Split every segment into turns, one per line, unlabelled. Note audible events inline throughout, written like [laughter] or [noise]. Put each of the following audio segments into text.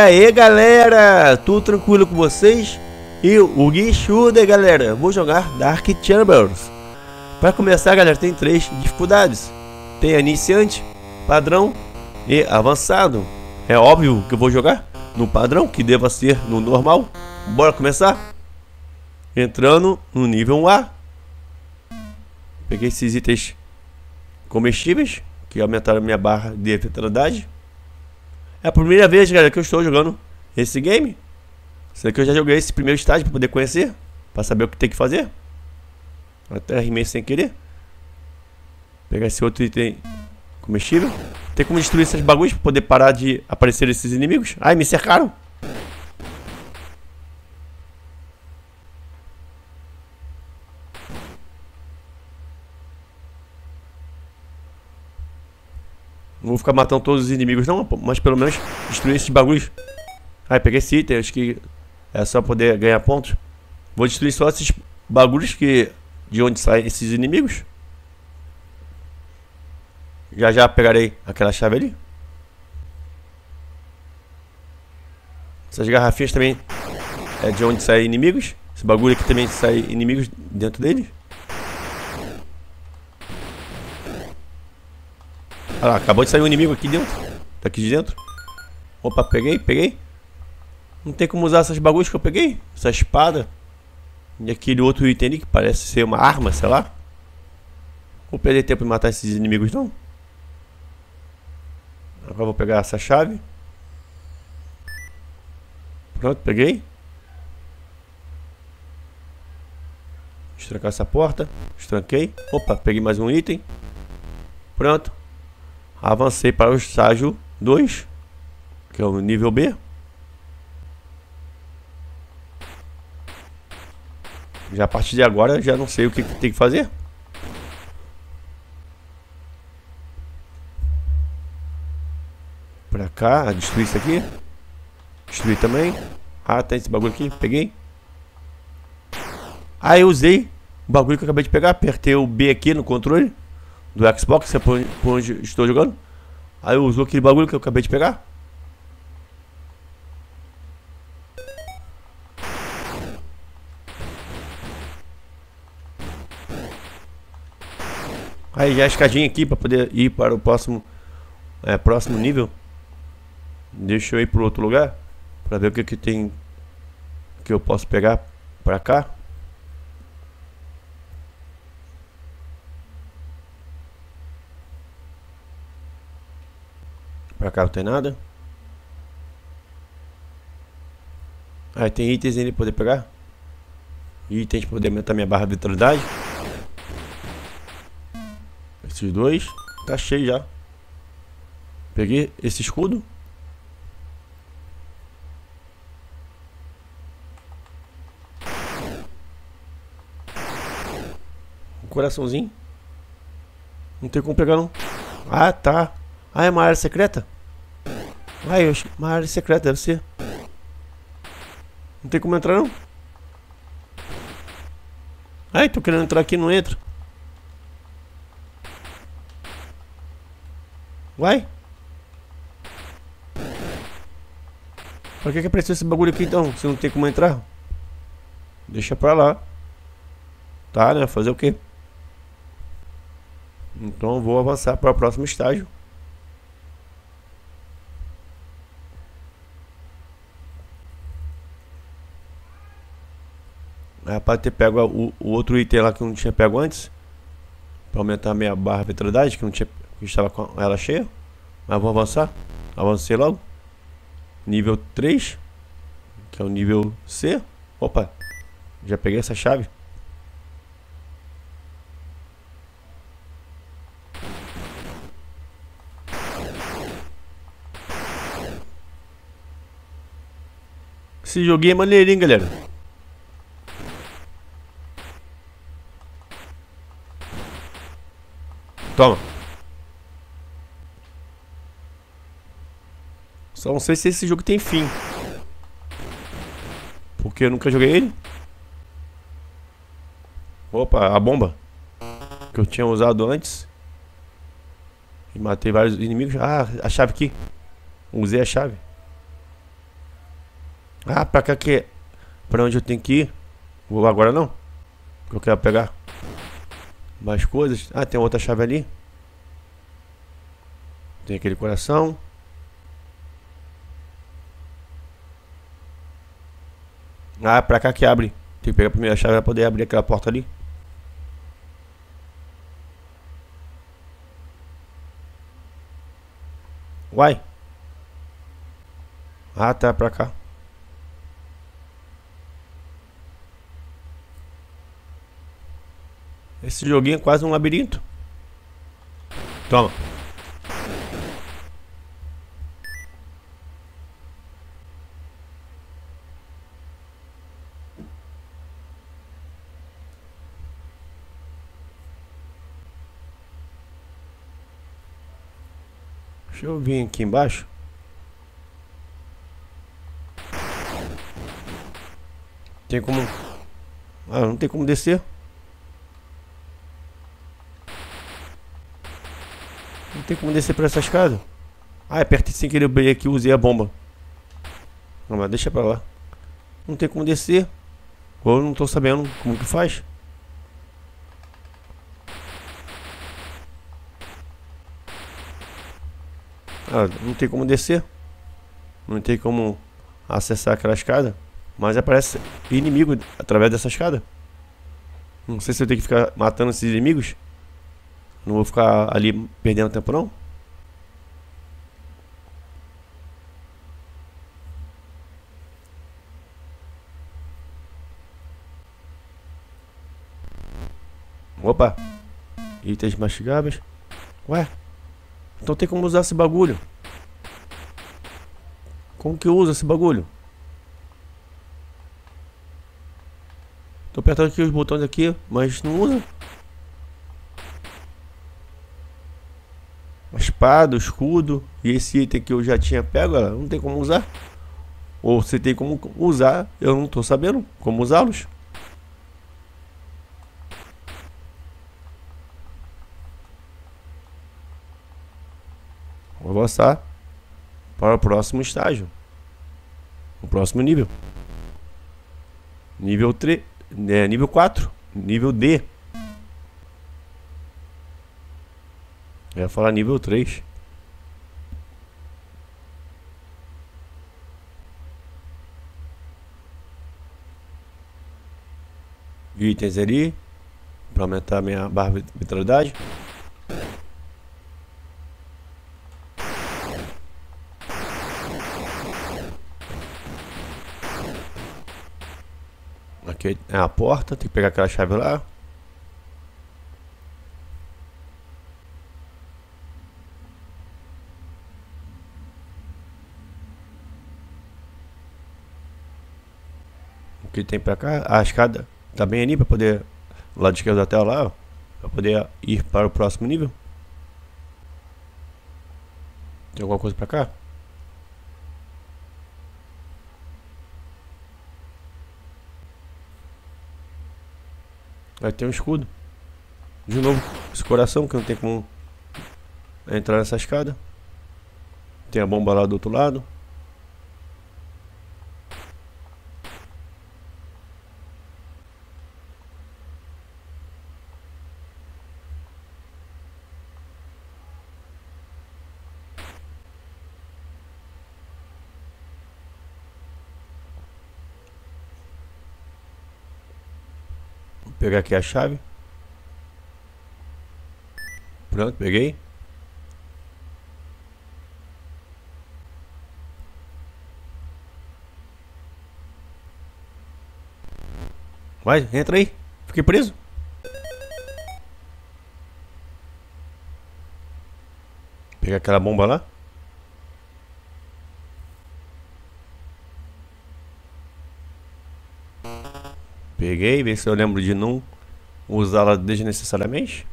E aí galera, tudo tranquilo com vocês? E o Gui Schuder, galera, vou jogar Dark Chambers. Para começar galera, tem três dificuldades. Tem iniciante, padrão e avançado. É óbvio que eu vou jogar no padrão, que deva ser no normal. Bora começar? Entrando no nível A. Peguei esses itens comestíveis, que aumentaram minha barra de vitalidade. É a primeira vez, galera, que eu estou jogando esse game. Será que eu já joguei esse primeiro estágio para poder conhecer? Para saber o que tem que fazer? Até rimei sem querer. Pegar esse outro item comestível. Tem como destruir esses bagulhos para poder parar de aparecer esses inimigos? Ai, me cercaram. Não vou ficar matando todos os inimigos não, mas pelo menos destruir esses bagulhos. Ai, peguei esse item, acho que é só poder ganhar pontos. Vou destruir só esses bagulhos que... De onde saem esses inimigos. Já já pegarei aquela chave ali. Essas garrafinhas também é de onde saem inimigos. Esse bagulho aqui também sai inimigos dentro deles. Olha lá, acabou de sair um inimigo aqui dentro. Daqui de dentro. Opa, peguei, peguei. Não tem como usar essas bagulhos que eu peguei. Essa espada. E aquele outro item ali que parece ser uma arma, sei lá. Vou perder tempo em matar esses inimigos não. Agora vou pegar essa chave. Pronto, peguei. Estrancar essa porta. Estranquei. Opa, peguei mais um item. Pronto. Avancei para o estágio 2. Que é o nível B. Já a partir de agora já não sei o que, tem que fazer. Pra cá, destruir isso aqui. Destruir também. Ah, tem esse bagulho aqui, peguei. Ah, eu usei o bagulho que eu acabei de pegar. Apertei o B aqui no controle do Xbox, que é por onde estou jogando. Aí usou aquele bagulho que eu acabei de pegar. Aí já a escadinha aqui para poder ir para o próximo é, próximo nível. Deixa eu ir para outro lugar para ver o que que tem que eu posso pegar para cá. Pra cá não tem nada. Aí tem itens ali pra poder pegar. Itens pra poder aumentar minha barra de vitalidade. Esses dois. Tá cheio já. Peguei esse escudo. Um coraçãozinho. Não tem como pegar não. Ah, tá. Ah, é uma área secreta? Ah, eu acho que uma área secreta, deve ser. Não tem como entrar não. Ai, tô querendo entrar aqui não entra. Vai. Pra que que apareceu esse bagulho aqui então? Se não tem como entrar? Deixa pra lá. Tá, né? Fazer o quê? Então vou avançar para o próximo estágio. Era pra ter pego o, o, outro item lá que eu não tinha pego antes. Pra aumentar a minha barra de vitalidade, que não tinha. Que estava com ela cheia. Mas vou avançar. Avancei logo. Nível 3. Que é o nível C. Opa. Já peguei essa chave. Esse joguinho é maneirinho, galera. Toma. Só não sei se esse jogo tem fim. Porque eu nunca joguei ele. Opa, a bomba. Que eu tinha usado antes. E matei vários inimigos. Ah, a chave aqui. Usei a chave. Ah, pra cá que... Pra onde eu tenho que ir? Vou agora não. Eu quero pegar mais coisas. Ah, tem outra chave ali. Tem aquele coração. Ah, pra cá que abre. Tem que pegar a primeira chave pra poder abrir aquela porta ali. Uai. Ah, tá pra cá. Esse joguinho é quase um labirinto. Toma. Deixa eu vir aqui embaixo. Tem como... Ah, não tem como descer. Tem como descer por essa escada. Ah, apertei sem querer o aqui usei a bomba. Não, mas deixa pra lá. Não tem como descer. Ou não tô sabendo como que faz. Ah, não tem como descer. Não tem como acessar aquela escada. Mas aparece inimigo através dessa escada. Não sei se eu tenho que ficar matando esses inimigos. Não vou ficar ali perdendo tempo não. Opa! Itens mastigáveis. Ué? Então tem como usar esse bagulho. Como que usa esse bagulho? Tô apertando aqui os botões aqui, mas não usa. Espada, escudo. E esse item que eu já tinha pego, não tem como usar. Ou você tem como usar, eu não tô sabendo como usá-los. Vou avançar para o próximo estágio. O próximo nível. Nível 3. É, nível 4. Nível D. Eu ia falar nível 3. Itens ali. Para aumentar minha barra de vitalidade. Aqui é a porta, tem que pegar aquela chave lá. Tem pra cá? A escada tá bem ali pra poder. Do lado esquerdo tela lá, ó. Pra poder ir para o próximo nível. Tem alguma coisa pra cá? Vai ter um escudo. De novo, esse coração que não tem como entrar nessa escada. Tem a bomba lá do outro lado. Pegar aqui a chave. Pronto, peguei. Vai, entra aí. Fiquei preso. Pegar aquela bomba lá. Peguei, ver se eu lembro de não usá-la desnecessariamente.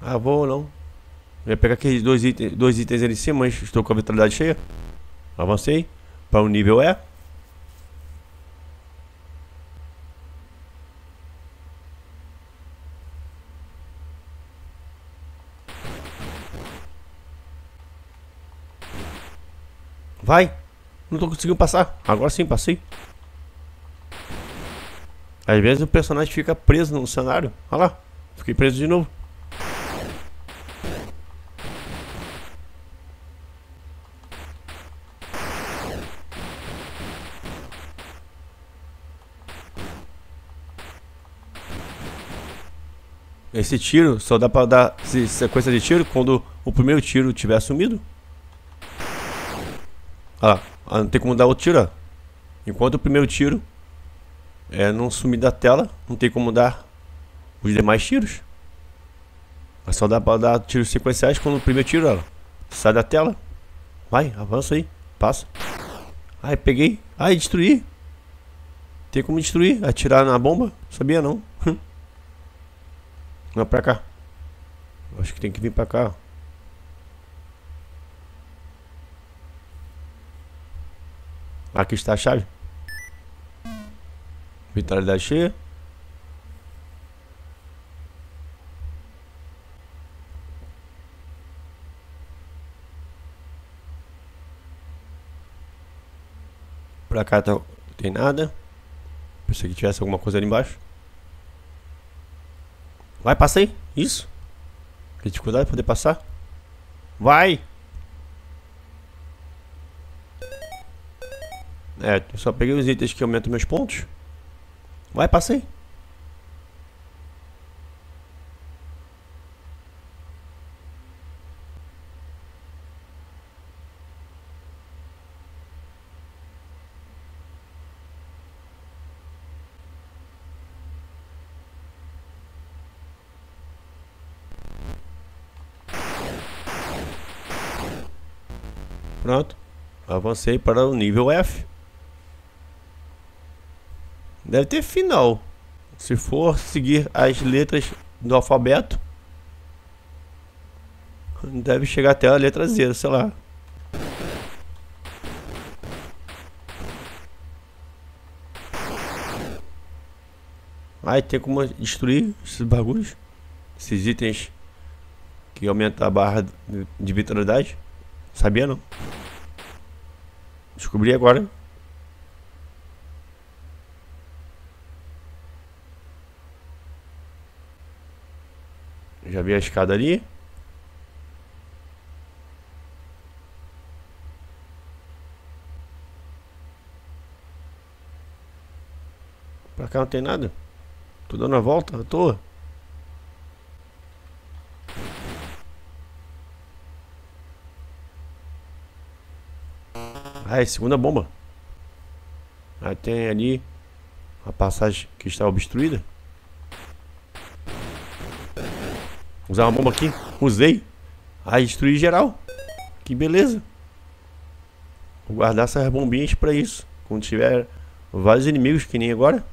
Ah, vou não. Eu ia pegar aqueles dois itens, dois itens ali em cima, mas estou com a vitalidade cheia. Avancei para o nível E. Vai. Não tô conseguindo passar. Agora sim, passei. Às vezes o personagem fica preso no cenário. Olha lá. Fiquei preso de novo. Esse tiro só dá pra dar sequência de tiro quando o primeiro tiro tiver sumido. Ah, não tem como dar outro tiro, ó. Enquanto o primeiro tiro é, não sumir da tela, não tem como dar os demais tiros. Mas só dá pra dar tiros sequenciais quando o primeiro tiro ó, sai da tela. Vai, avança aí, passa. Ai, peguei. Ai, destruí. Tem como destruir, atirar na bomba? Sabia não. [laughs] Não, pra cá. Acho que tem que vir pra cá. Aqui está a chave. Vitalidade cheia. Pra cá tá, tem nada. Pensei que tivesse alguma coisa ali embaixo. Vai, passa aí. Isso. Tem dificuldade de poder passar. Vai. É, só peguei os itens que aumentam meus pontos. Vai, passa aí. Pronto. Avancei para o nível F. Deve ter final. Se for seguir as letras do alfabeto, deve chegar até a letra Z, sei lá. Aí tem como destruir esses bagulhos, esses itens que aumentam a barra de vitalidade. Sabia não? Descobri agora. Já vi a escada ali. Pra cá não tem nada. Tô dando a volta à toa. Ah, é segunda bomba. Aí tem ali a passagem que está obstruída. Usar uma bomba aqui. Usei. Aí destruí geral. Que beleza. Vou guardar essas bombinhas pra isso. Quando tiver vários inimigos, que nem agora.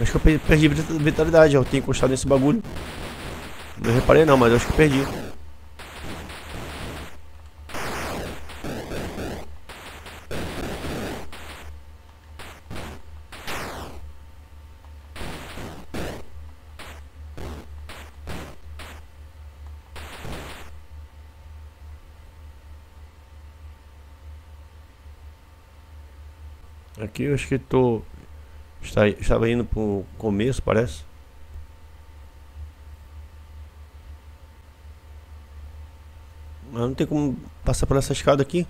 Acho que eu perdi vitalidade. Eu tenho encostado nesse bagulho. Não reparei não, mas acho que perdi. Aqui eu acho que tô. Estava indo pro começo, parece. Mas não tem como passar por essa escada aqui.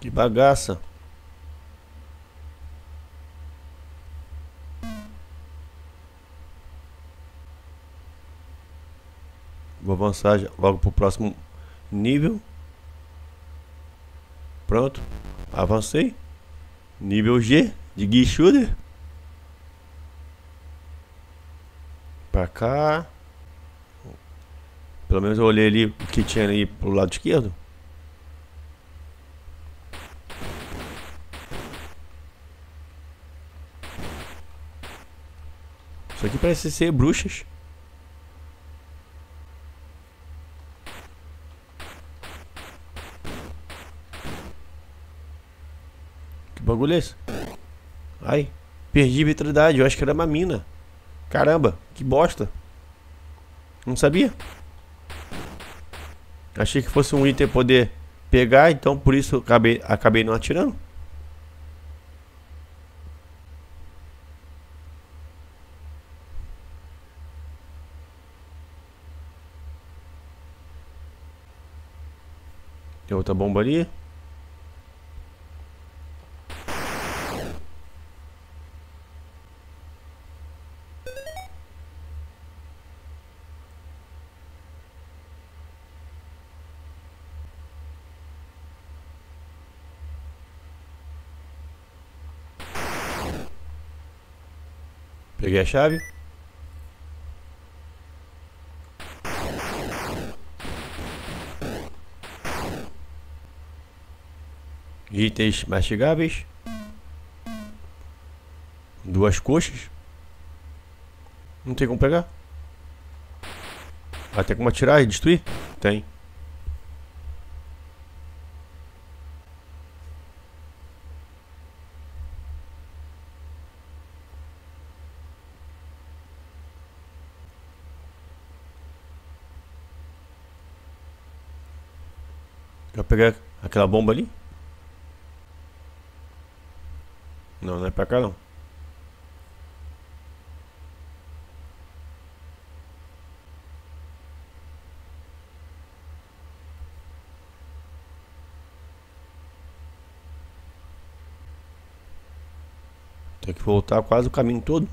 Que bagaça. Vou avançar logo pro próximo nível. Pronto. Avancei. Nível G de Guichuder. Pra cá. Pelo menos eu olhei ali o que tinha ali pro lado esquerdo. Isso aqui parece ser bruxas. Bagulho é esse? Ai, perdi vitalidade. Eu acho que era uma mina. Caramba, que bosta. Não sabia. Achei que fosse um item poder pegar, então por isso acabei, acabei não atirando. Tem outra bomba ali. A chave. Itens mastigáveis. Duas coxas. Não tem como pegar. Tem como atirar e destruir? Tem. Quer pegar aquela bomba ali? Não, não é pra cá não. Tem que voltar quase o caminho todo.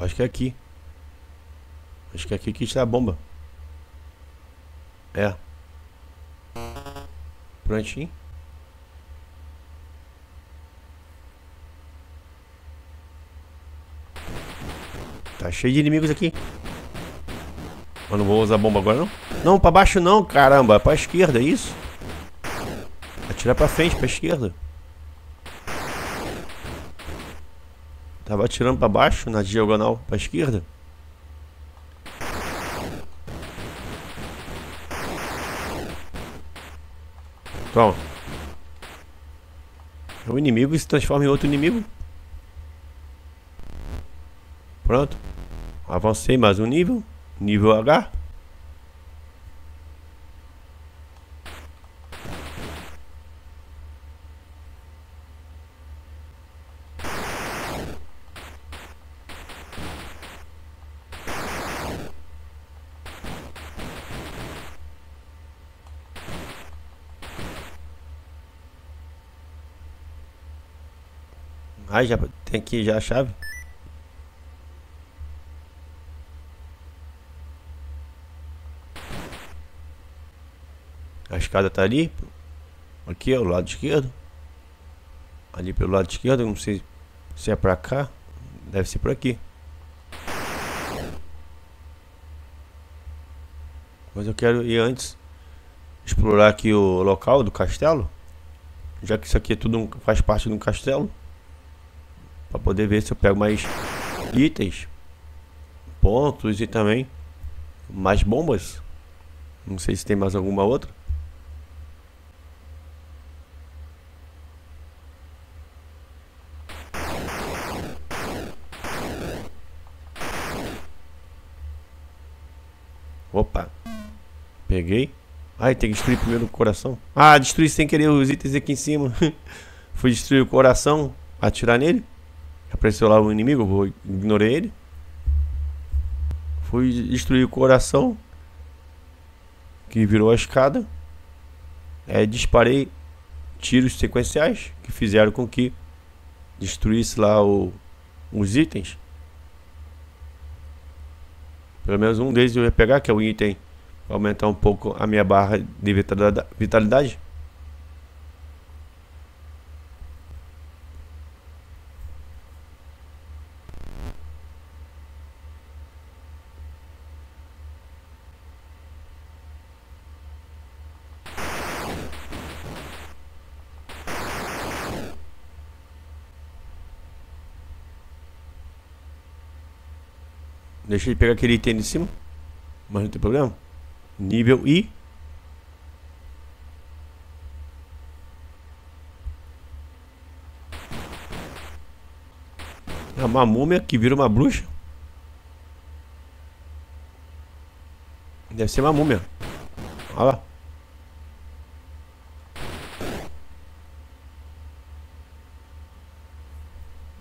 Acho que é aqui. Acho que é aqui que está a bomba. É. Prontinho. Tá cheio de inimigos aqui. Eu não vou usar bomba agora não. Não, pra baixo não, caramba. É pra esquerda, é isso? Atirar pra frente, pra esquerda. Tava atirando pra baixo, na diagonal, pra esquerda. Toma. O inimigo se transforma em outro inimigo. Pronto. Avancei mais um nível. Nível H. Ah, já tem aqui já a chave. A escada tá ali. Aqui é o lado esquerdo. Ali pelo lado esquerdo, não sei se é pra cá. Deve ser por aqui. Mas eu quero ir antes explorar aqui o local do castelo. Já que isso aqui é tudo faz parte de um castelo. Pra poder ver se eu pego mais itens. Pontos e também mais bombas. Não sei se tem mais alguma outra. Opa. Peguei. Ai, tem que destruir primeiro o coração. Ah, destruí sem querer os itens aqui em cima. [laughs] Fui destruir o coração. Atirar nele. Apareceu lá o inimigo, vou ignorei ele. Fui destruir o coração. Que virou a escada. É, disparei tiros sequenciais que fizeram com que destruísse lá o, os itens. Pelo menos um deles eu ia pegar, que é o item aumentar um pouco a minha barra de vitalidade. Deixa ele pegar aquele item de cima. Mas não tem problema. Nível I. É uma múmia que vira uma bruxa. Deve ser uma múmia. Olha lá.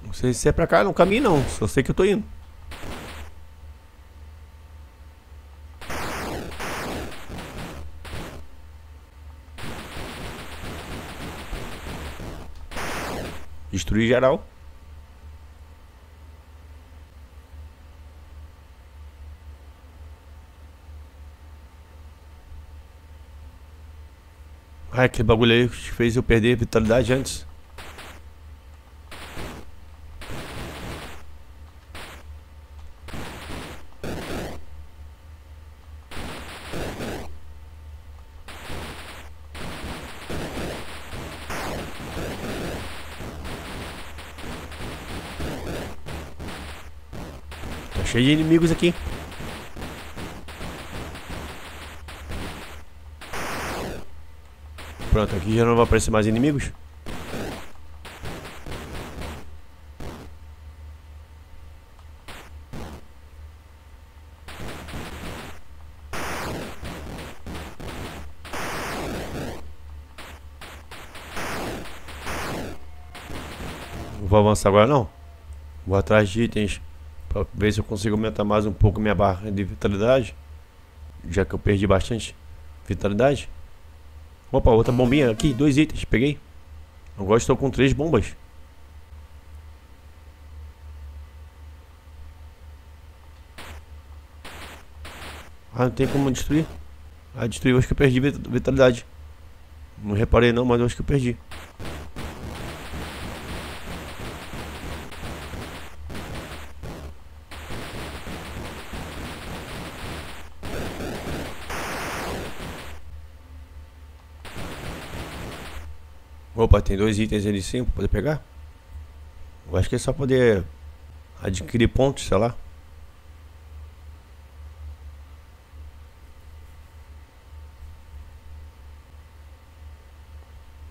Não sei se é pra cá, não caminho não. Só sei que eu tô indo. Destruir geral. Ah, aquele bagulho aí que fez eu perder a vitalidade antes. Cheio de inimigos aqui. Pronto, aqui já não vai aparecer mais inimigos. Vou avançar agora não. Vou atrás de itens para ver se eu consigo aumentar mais um pouco minha barra de vitalidade. Já que eu perdi bastante vitalidade. Opa, outra bombinha aqui, dois itens, peguei. Agora estou com três bombas. Ah, não tem como destruir? Ah, destruiu, acho que eu perdi vitalidade. Não reparei não, mas acho que eu perdi. Opa, tem dois itens ali sim pra poder pegar? Eu acho que é só poder adquirir pontos, sei lá.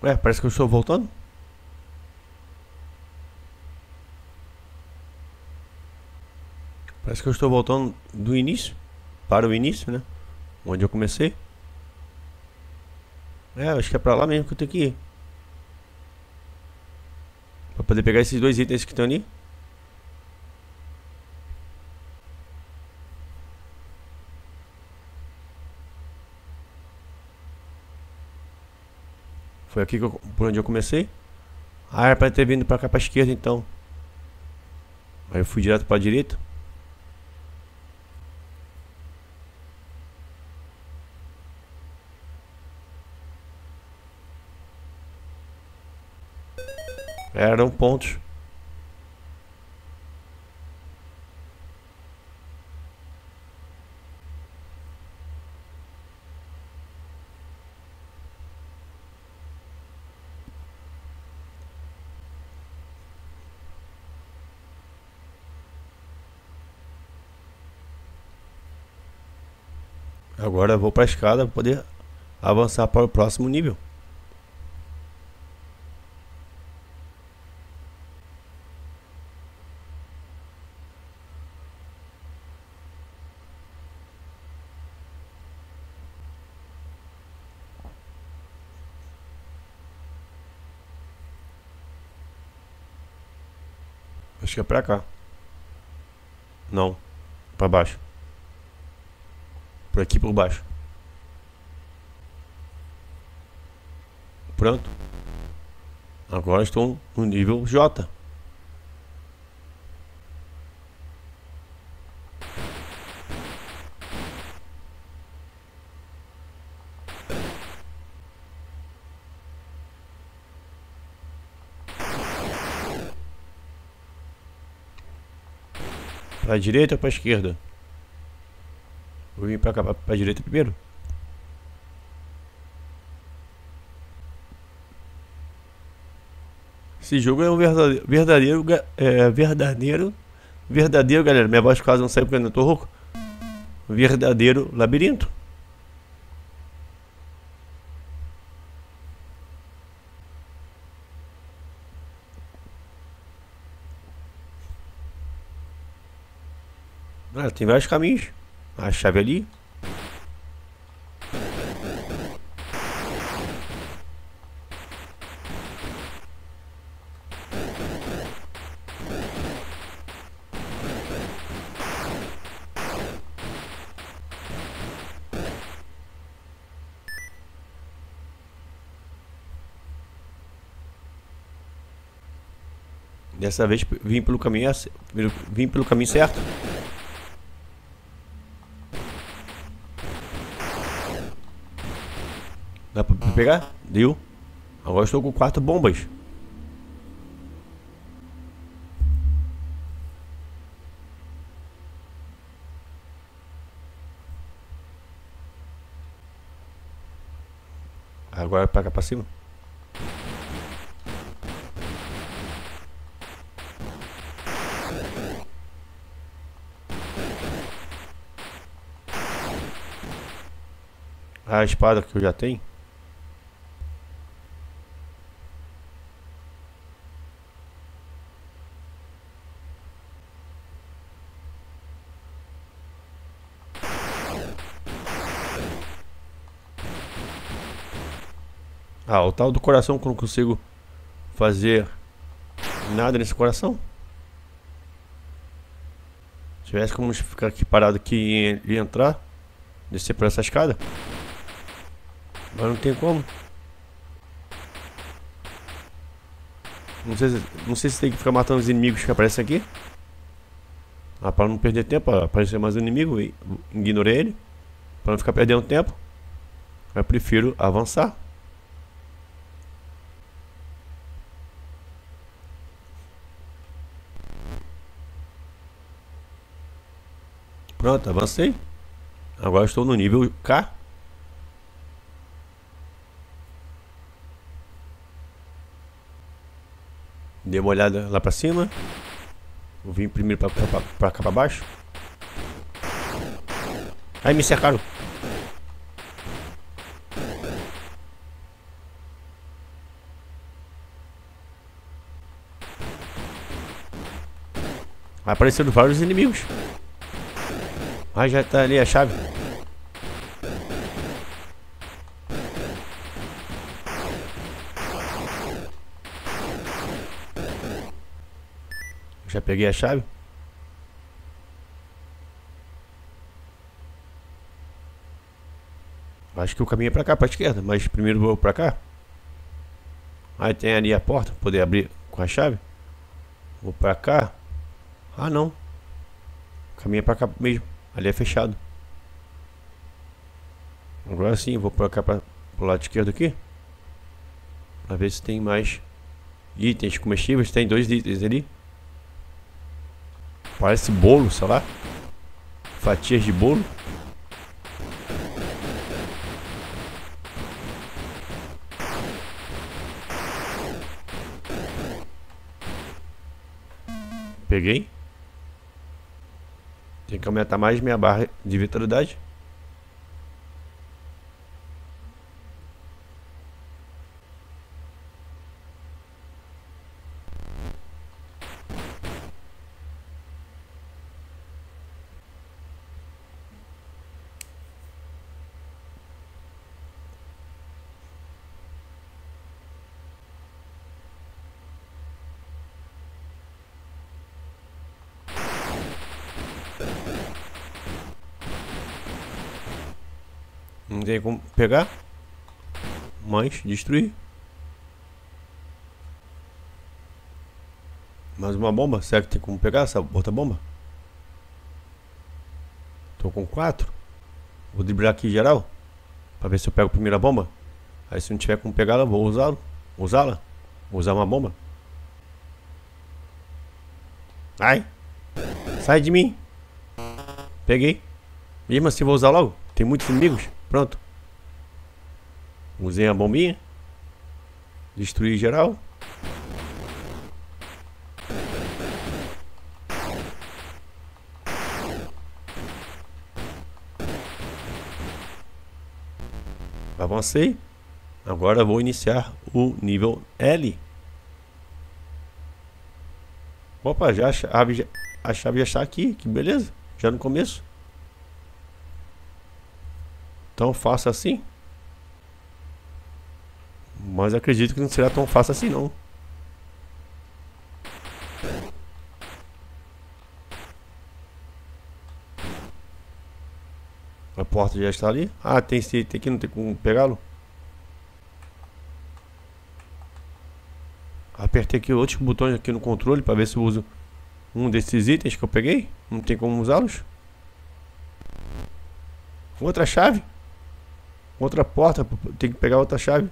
Ué, parece que eu estou voltando. Parece que eu estou voltando do início para o início, né? Onde eu comecei. É, acho que é pra lá mesmo que eu tenho que ir. Poder pegar esses dois itens que estão ali. Foi aqui eu, por onde eu comecei. Ah, era pra ter vindo pra cá pra esquerda então. Aí eu fui direto pra direita. Pontos. Agora vou para a escada para poder avançar para o próximo nível. Acho que é pra cá. Não. Pra baixo. Por aqui por baixo. Pronto. Agora estou no nível J. Pra direita ou pra esquerda? Vou vir pra cá, direita primeiro. Esse jogo é um verdadeiro, verdadeiro, é, verdadeiro, verdadeiro, galera. Minha voz quase não sai porque eu tô rouco. Verdadeiro labirinto. Ah, tem vários caminhos. A chave ali. Dessa vez vim pelo caminho vim pelo caminho certo. Dá pra pegar? Deu. Agora estou com quatro bombas. Agora para cá para cima. A espada que eu já tenho. Tal do coração que eu não consigo fazer nada nesse coração. Se tivesse como ficar aqui parado aqui e entrar, descer por essa escada. Mas não tem como. Não sei, se, não sei se tem que ficar matando os inimigos que aparecem aqui. Ah, para não perder tempo, aparecer mais um inimigo, ignorei ele. Para não ficar perdendo tempo. Eu prefiro avançar. Pronto, avancei. Agora estou no nível K. Dei uma olhada lá pra cima. Vou vir primeiro pra, pra, pra cá pra baixo. Aí me cercaram. Apareceram vários inimigos. Ah, já tá ali a chave. Já peguei a chave. Acho que o caminho é pra cá, pra esquerda, mas primeiro vou pra cá. Aí tem ali a porta, poder abrir com a chave. Vou pra cá. Ah não. Caminho é pra cá mesmo. Ali é fechado. Agora sim, vou cá pra, pro lado esquerdo aqui. Pra ver se tem mais itens comestíveis. Tem dois itens ali. Parece bolo, sei lá. Fatias de bolo. Peguei. Tem que aumentar mais minha barra de vitalidade. Não tem como pegar. Mas destruir. Mais uma bomba. Será que tem como pegar essa outra bomba? Tô com quatro. Vou driblar aqui geral. Pra ver se eu pego a primeira bomba. Aí se não tiver como pegá-la, vou usá-la. Usá-la. Usar uma bomba. Ai. Sai de mim. Peguei. Mesmo assim vou usar logo. Tem muitos inimigos. Pronto. Usei a bombinha. Destruí geral. Avancei. Agora vou iniciar o nível L. Opa, já a chave, a chave já está aqui. Que beleza. Já no começo. Tão fácil assim? Mas acredito que não será tão fácil assim não. A porta já está ali. Ah, tem, tem que não tem como pegá-lo? Apertei aqui outros botões aqui no controle para ver se eu uso um desses itens que eu peguei. Não tem como usá-los. Outra chave. Outra porta. Tem que pegar outra chave.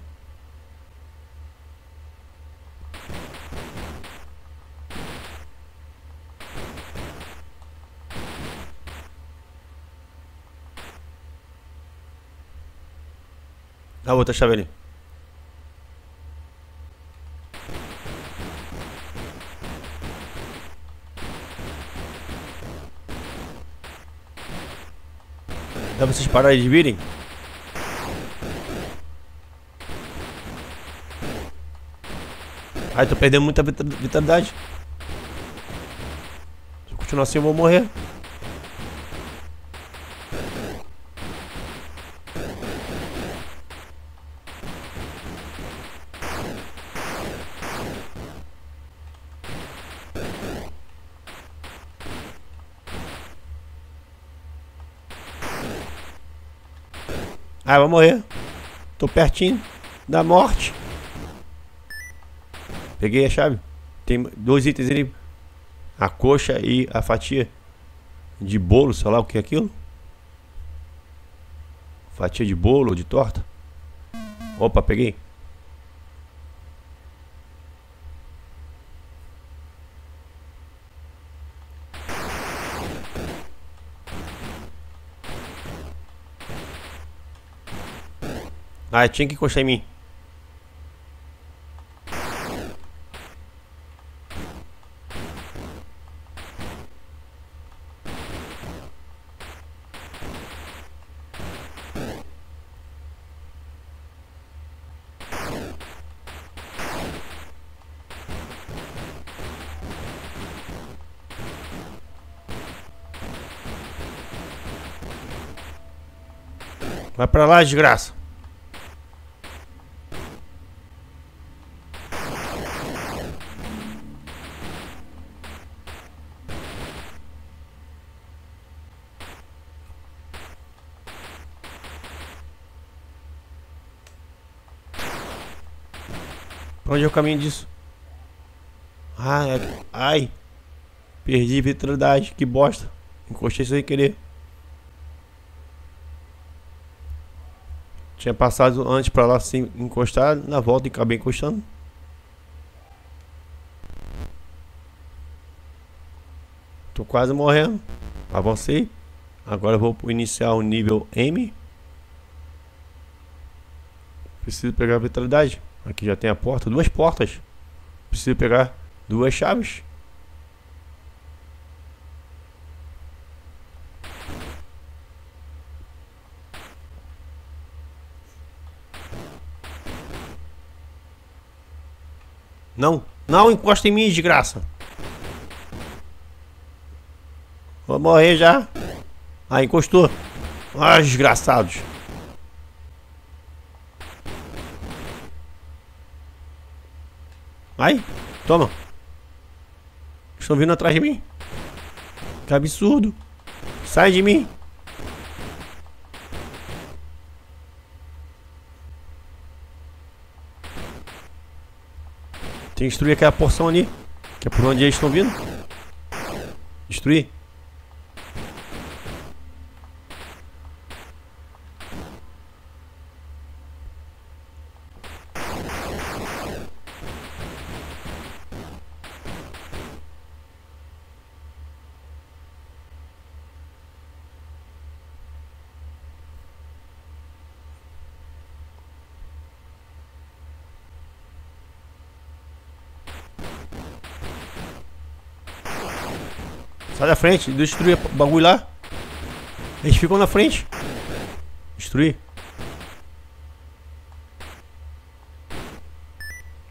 A outra chave ali. Dá pra vocês pararem de virem? Ai, tô perdendo muita vitalidade. Se eu continuar assim eu vou morrer. Ah, vai morrer. Tô pertinho da morte. Peguei a chave. Tem dois itens ali. A coxa e a fatia de bolo, sei lá o que é aquilo. Fatia de bolo ou de torta. Opa, peguei. Ah, tinha que encostar em mim. Vai pra lá, desgraça. Onde é o caminho disso? Ah, é... Ai. Perdi vitalidade. Que bosta. Encostei sem querer. Tinha passado antes pra lá sem encostar. Na volta e acabei encostando. Tô quase morrendo. Avancei. Agora vou iniciar o nível M. Preciso pegar a vitalidade. Aqui já tem a porta, duas portas. Preciso pegar duas chaves. Não, não encosta em mim, desgraça. Vou morrer já. Ah, encostou. Ah, desgraçados. Ai, toma. Estão vindo atrás de mim. Que absurdo. Sai de mim. Tem que destruir aquela porção ali. Que é por onde eles estão vindo. Destruir. Sai da frente, destruir o bagulho lá. Eles ficam na frente. Destruir.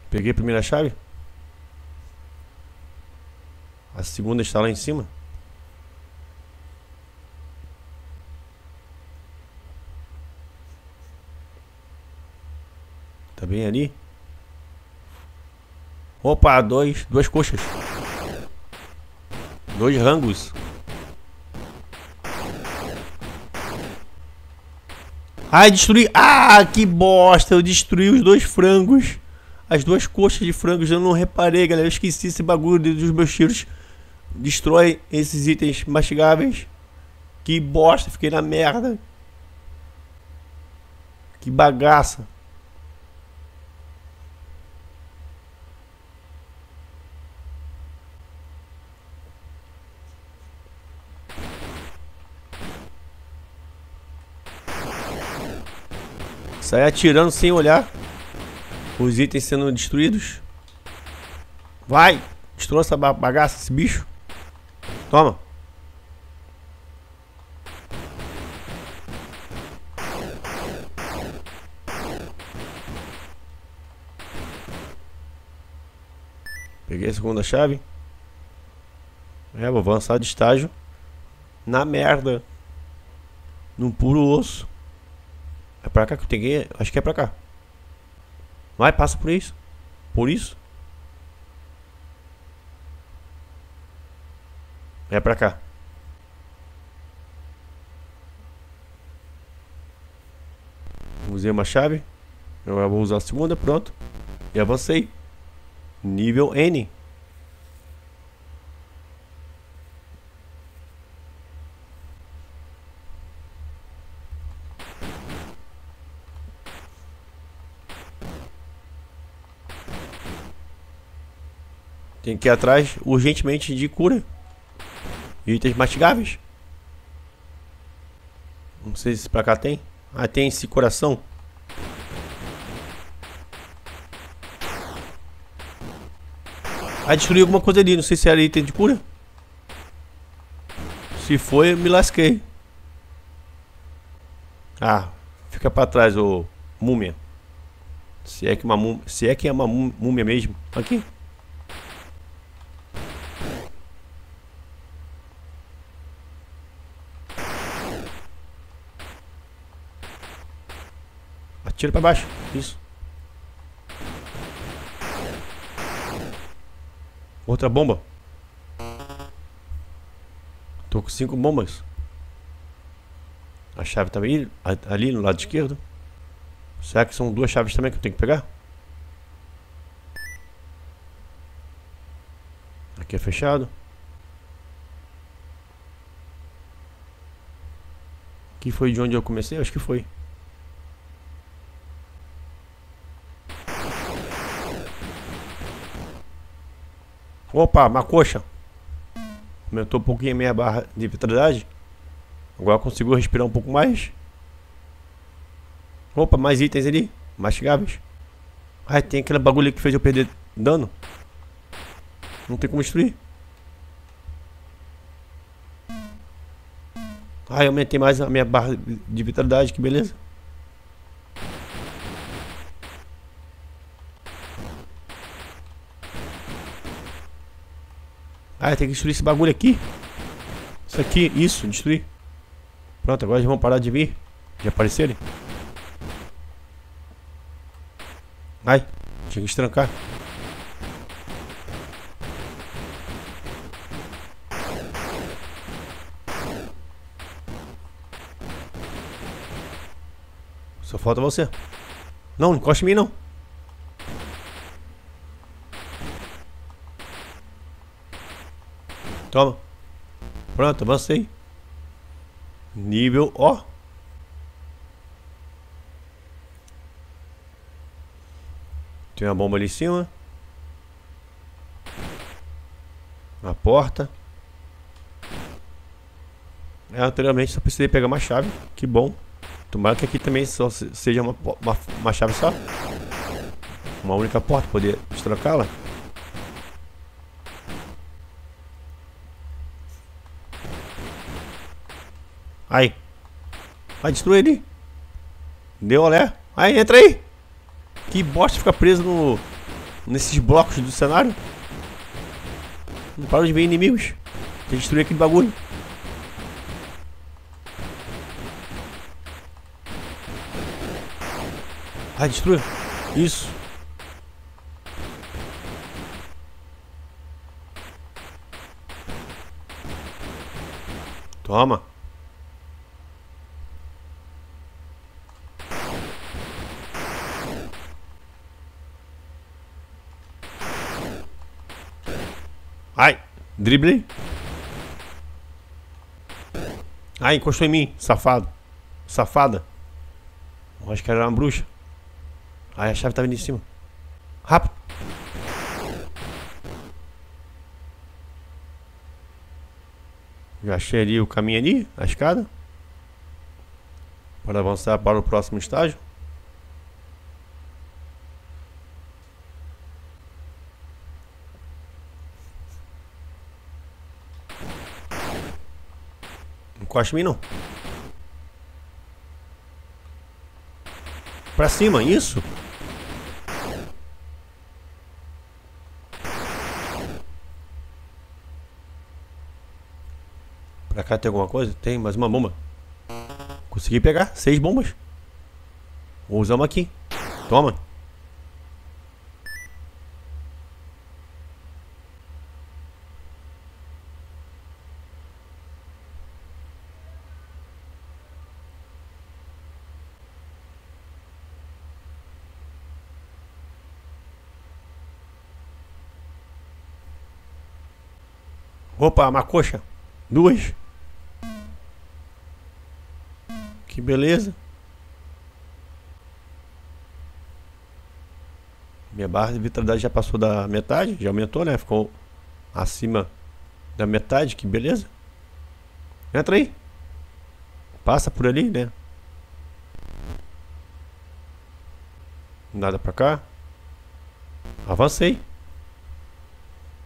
Peguei a primeira chave. A segunda está lá em cima. Tá bem ali. Opa, dois, duas coxas. Dois rangos. Ai, destruí. Ah, que bosta! Eu destruí os dois frangos. As duas coxas de frangos. Eu não reparei, galera. Eu esqueci esse bagulho dos meus tiros. Destrói esses itens mastigáveis. Que bosta. Fiquei na merda. Que bagaça. Sai atirando sem olhar. Os itens sendo destruídos. Vai! Destrua essa bagaça, esse bicho. Toma. Peguei a segunda chave. É, vou avançar de estágio. Na merda. Num puro osso. É pra cá que eu tenho Acho que é pra cá. Vai, passa por isso. Por isso. É pra cá. Usei uma chave. Eu vou usar a segunda, pronto. E avancei. Nível N. Tem que ir atrás urgentemente de cura. Itens mastigáveis. Não sei se pra cá tem. Ah, tem esse coração. Ah, destruiu alguma coisa ali. Não sei se era item de cura. Se foi, me lasquei. Ah, fica pra trás, ô múmia. Se é que uma múmia, se é que é uma múmia mesmo. Aqui. Tira pra baixo. Isso. Outra bomba. Tô com cinco bombas. A chave tá aí, ali no lado esquerdo. Será que são duas chaves também que eu tenho que pegar? Aqui é fechado. Aqui foi de onde eu comecei? Acho que foi. Opa, uma coxa. Aumentou um pouquinho a minha barra de vitalidade. Agora consigo respirar um pouco mais. Opa, mais itens ali. Mastigáveis. Ai, tem aquele bagulho que fez eu perder dano. Não tem como destruir. Ai, aumentei mais a minha barra de vitalidade, que beleza. Ah, tem que destruir esse bagulho aqui. Isso aqui, isso, destruir. Pronto, agora já vão parar de vir. De aparecerem. Ai, tinha que estrancar. Só falta você. Não, não encosta em mim não. Toma. Pronto, avancei. Nível ó. Tem uma bomba ali em cima. A porta. É, anteriormente só precisei pegar uma chave. Que bom. Tomara que aqui também só seja uma, uma, uma chave só. Uma única porta, poder destrocá-la. Aí. Vai destruir ele. Deu olé. Aí, entra aí. Que bosta ficar preso no, nesses blocos do cenário. Não para de ver inimigos. Tem que destruir aquele bagulho. Vai, destrua. Isso. Toma. Ai, drible. Ai, encostou em mim, safado. Safada. Acho que era uma bruxa. Ai, a chave tá vindo em cima. Rápido. Já achei ali o caminho ali, a escada. Para avançar para o próximo estágio. Encosta em mim não. Pra cima, isso. Pra cá tem alguma coisa? Tem mais uma bomba. Consegui pegar seis bombas. Uma aqui. Toma. Opa, uma coxa. Duas. Que beleza. Minha barra de vitalidade já passou da metade, já aumentou, né? Ficou acima da metade, que beleza. Entra aí. Passa por ali, né? Nada pra cá. Avancei.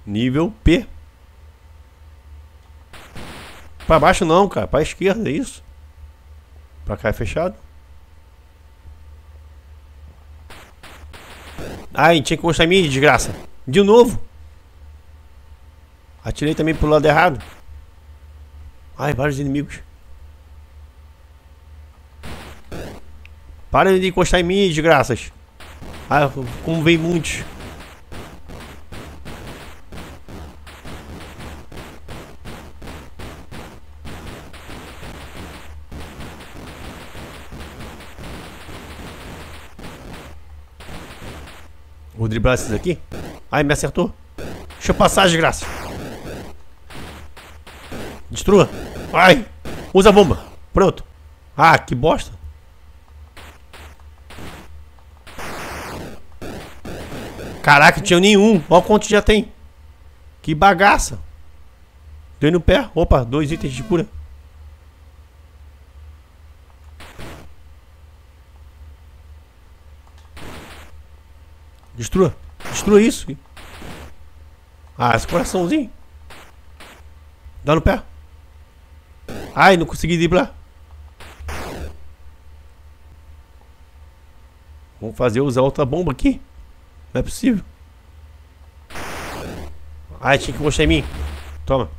Nível P. Pra baixo não, cara. Pra esquerda, é isso. Pra cá é fechado. Ai, tinha que mostrar mim, desgraça. De novo. Atirei também pro lado errado. Ai, vários inimigos. Para de encostar em mim, desgraças. Ah, como vem muitos. Driblar esses aqui. Ai, me acertou. Deixa eu passar, desgraça. Destrua. Ai. Usa a bomba. Pronto. Ah, que bosta. Caraca, tinha nenhum. Olha quanto já tem. Que bagaça. Dei no pé. Opa, dois itens de cura. Destrua. Destrua isso. Ah, esse coraçãozinho. Dá no pé. Ai, não consegui driblar. Vamos fazer usar outra bomba aqui. Não é possível. Ai, tinha que mostrar em mim. Toma.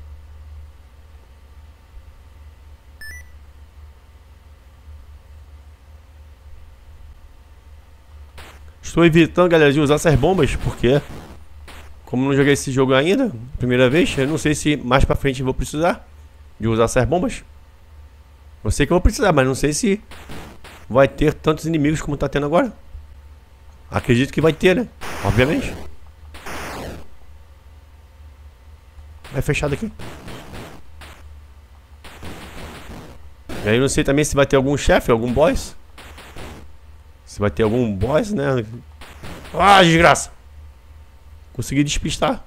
Estou evitando, galera, de usar essas bombas, porque como não joguei esse jogo ainda, primeira vez, eu não sei se mais pra frente eu vou precisar de usar essas bombas. Eu sei que eu vou precisar, mas não sei se vai ter tantos inimigos como tá tendo agora. Acredito que vai ter, né? Obviamente. É fechado aqui. E aí eu não sei também se vai ter algum chefe, algum boss. Se vai ter algum boss, né? Ah, desgraça! Consegui despistar.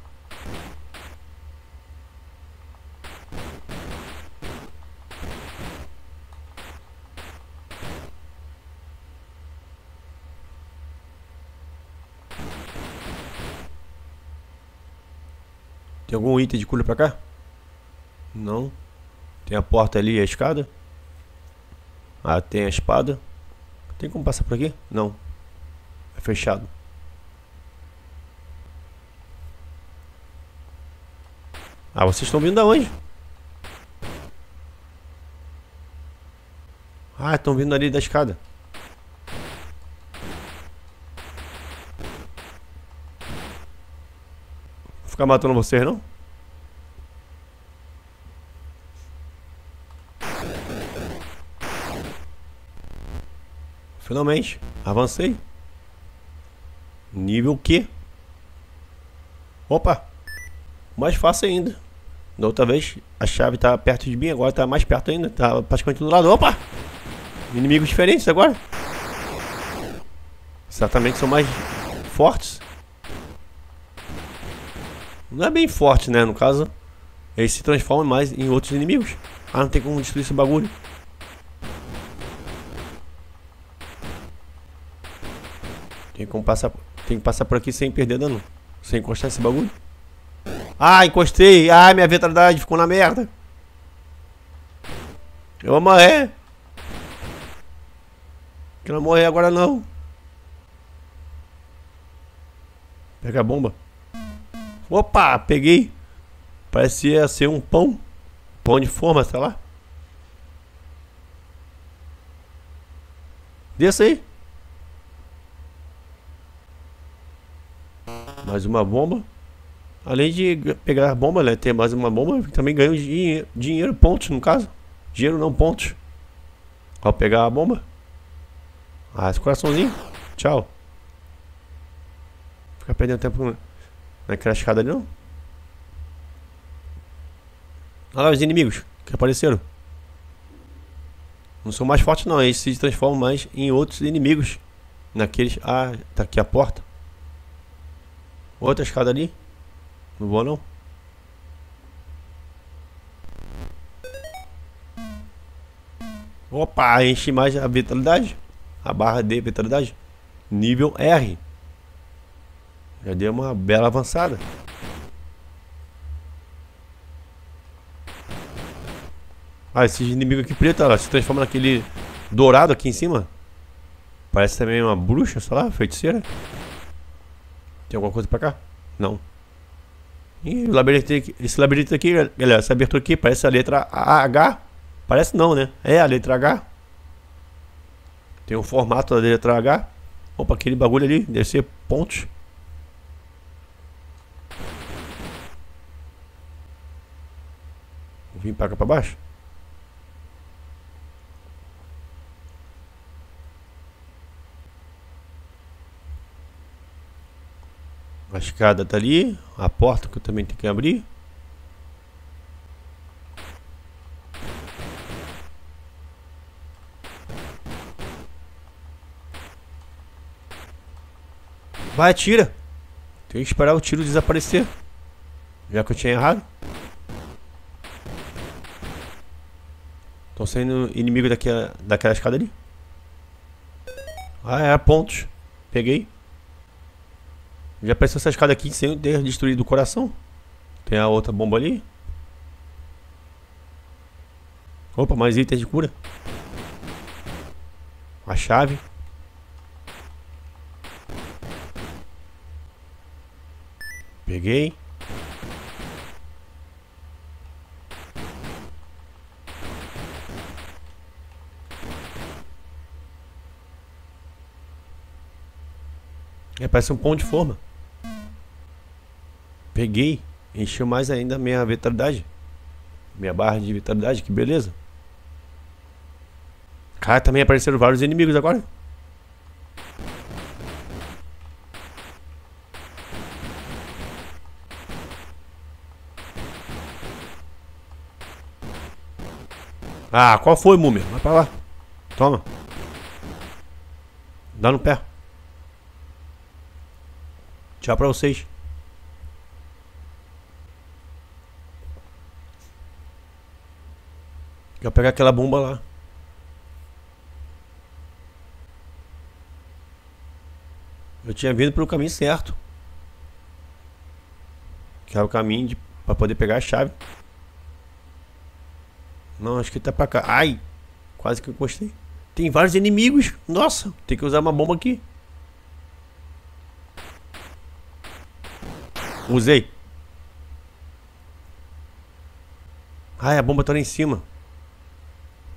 Tem algum item de cura pra cá? Não. Tem a porta ali e a escada. Ah, tem a espada. Tem como passar por aqui? Não. É fechado. Ah, vocês estão vindo da onde? Ah, estão vindo ali da escada. Vou ficar matando vocês, não? Finalmente, avancei. Nível Q. Opa! Mais fácil ainda. Da outra vez a chave tá perto de mim, agora tá mais perto ainda. Tá praticamente do lado. Opa! Inimigos diferentes agora. Certamente são mais fortes. Não é bem forte, né? No caso, eles se transformam mais em outros inimigos. Ah, não tem como destruir esse bagulho. Tem como passar, tem que passar por aqui sem perder dano. Sem encostar esse bagulho. Ah, encostei. Ah, minha vitalidade ficou na merda. Eu vou morrer. Quero morrer agora não. Pega a bomba. Opa, peguei. Parecia ser um pão. Pão de forma, sei lá. Desça aí. Mais uma bomba. Além de pegar a bomba, né, ter mais uma bomba, também ganho dinheiro, dinheiro, pontos no caso. Dinheiro não pontos. Ao pegar a bomba. Ah, esse coraçãozinho. Tchau. Ficar perdendo tempo naquela escada ali não. Olha lá os inimigos que apareceram. Não são mais fortes não, eles se transformam mais em outros inimigos. Naqueles... Ah, tá aqui a porta. Outra escada ali. Não vou não. Opa, enche mais a vitalidade. A barra de vitalidade. Nível R. Já deu uma bela avançada. Ah, esses inimigos aqui preto, ela se transforma naquele dourado aqui em cima. Parece também uma bruxa, sei lá, feiticeira. Tem alguma coisa pra cá? Não. E o labirinto aqui, esse labirinto aqui, galera, essa abertura aqui parece a letra H. Parece não, né? É a letra H. Tem um formato da letra H. Opa, aquele bagulho ali, deve ser pontos. Vir pra cá pra baixo. A escada tá ali. A porta que eu também tenho que abrir. Vai, atira. Tem que esperar o tiro desaparecer. Já que eu tinha errado. Estão saindo inimigo daquela, daquela escada ali. Ah, é, pontos. Peguei. Já apareceu essa escada aqui sem ter destruído o coração. Tem a outra bomba ali. Opa, mais itens de cura. A chave. Peguei. É, parece um pão de forma. Peguei, encheu mais ainda a minha vitalidade. Minha barra de vitalidade, que beleza. Cara, também apareceram vários inimigos agora. Ah, qual foi, múmia? Vai pra lá. Toma. Dá no pé. Tchau pra vocês. Pegar aquela bomba lá. Eu tinha vindo pelo caminho certo. Que era o caminho de, pra poder pegar a chave. Não, acho que tá pra cá. Ai! Quase que eu encostei. Tem vários inimigos. Nossa, tem que usar uma bomba aqui. Usei. Ai, a bomba tá lá em cima.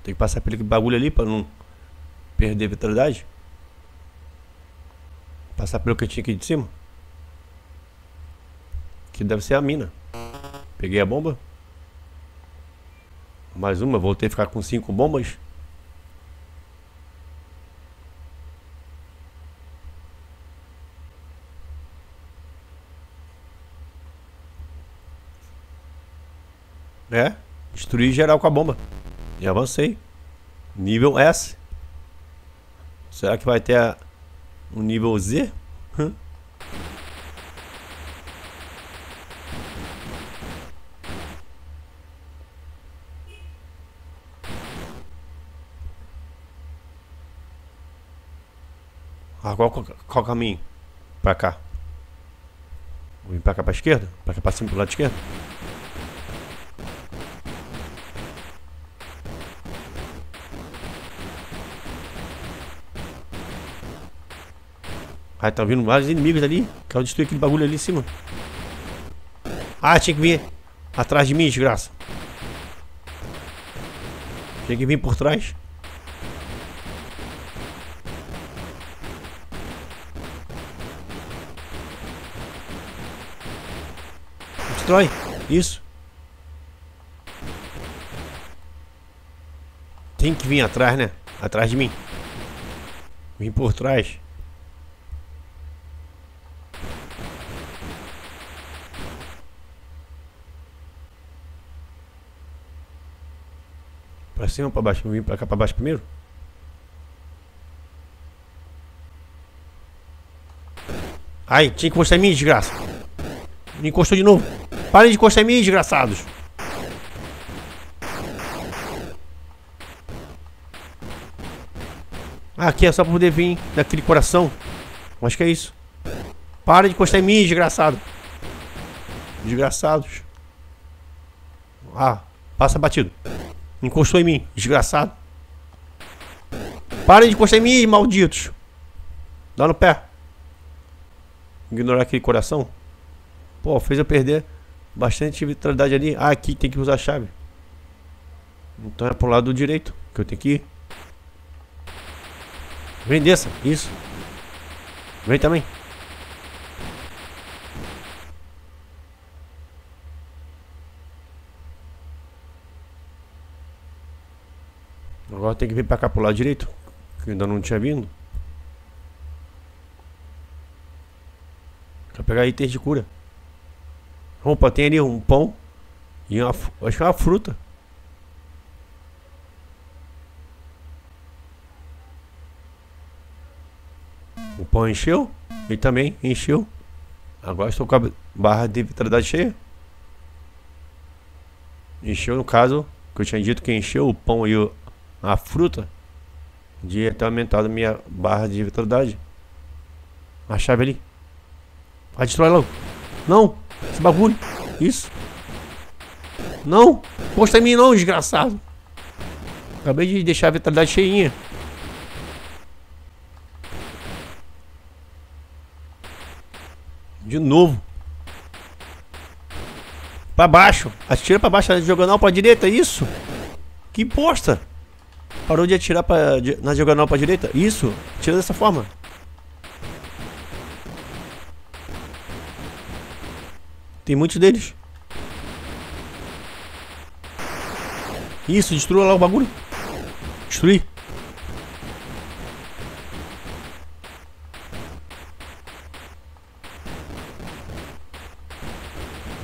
Tem que passar pelo bagulho ali pra não perder a vitalidade. Passar pelo cantinho aqui de cima. Que deve ser a mina. Peguei a bomba. Mais uma, voltei a ficar com cinco bombas. É, destruí geral com a bomba. E avancei. Nível S. Será que vai ter um nível Z? Ah, qual, qual caminho? Pra cá. Vou vir pra cá pra esquerda? Pra cá pra cima pro lado esquerdo? Ah, tá vindo vários inimigos ali. Quero destruir aquele bagulho ali em cima. Ah, tinha que vir atrás de mim, desgraça. Tinha que vir por trás. Destrói. Isso. Tem que vir atrás, né? Atrás de mim. Vim por trás. Pra cima pra baixo? Vim pra cá pra baixo primeiro? Ai, tinha que encostar em mim, desgraça. Me encostou de novo. Parem de encostar em mim, desgraçados. Aqui é só pra poder vir daquele coração. Acho que é isso. Para de encostar em mim, desgraçado. Desgraçados. Ah, passa batido. Encostou em mim, desgraçado. Parem de encostar em mim, malditos. Dá no pé. Ignorar aquele coração. Pô, fez eu perder bastante vitalidade ali. Ah, aqui tem que usar a chave. Então é pro lado direito que eu tenho que ir. Vem, desça. Isso. Vem também. Agora tem que vir pra cá pro lado direito. Que ainda não tinha vindo. Pra pegar itens de cura. Opa, tem ali um pão. E uma, acho que é uma fruta. O pão encheu. E também encheu. Agora estou com a barra de vitalidade cheia. Encheu no caso, que eu tinha dito que encheu o pão e a fruta. De ter aumentado minha barra de vitalidade. A chave ali. Vai destrói logo. Não! Esse bagulho. Isso. Não! Posta em mim não, desgraçado. Acabei de deixar a vitalidade cheinha. De novo. Pra baixo. Atira pra baixo, na diagonal pra direita, isso. Que bosta. Parou de atirar pra, na diagonal pra direita. Isso. Tira dessa forma. Tem muitos deles. Isso, destrua lá o bagulho. Destruir.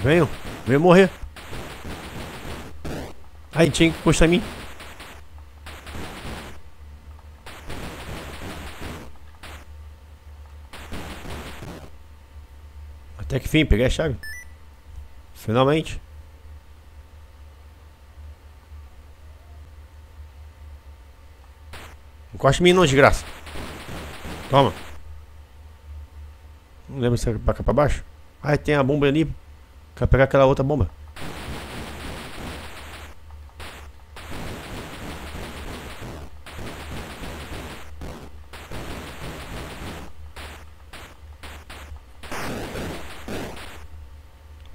Venham, venham morrer. Aí tinha que encostar em mim. Até que fim, peguei a chave. Finalmente. Encosta em mim não, desgraça. Toma. Não lembro se é pra cá pra baixo. Ah, tem a bomba ali. Quer pegar aquela outra bomba.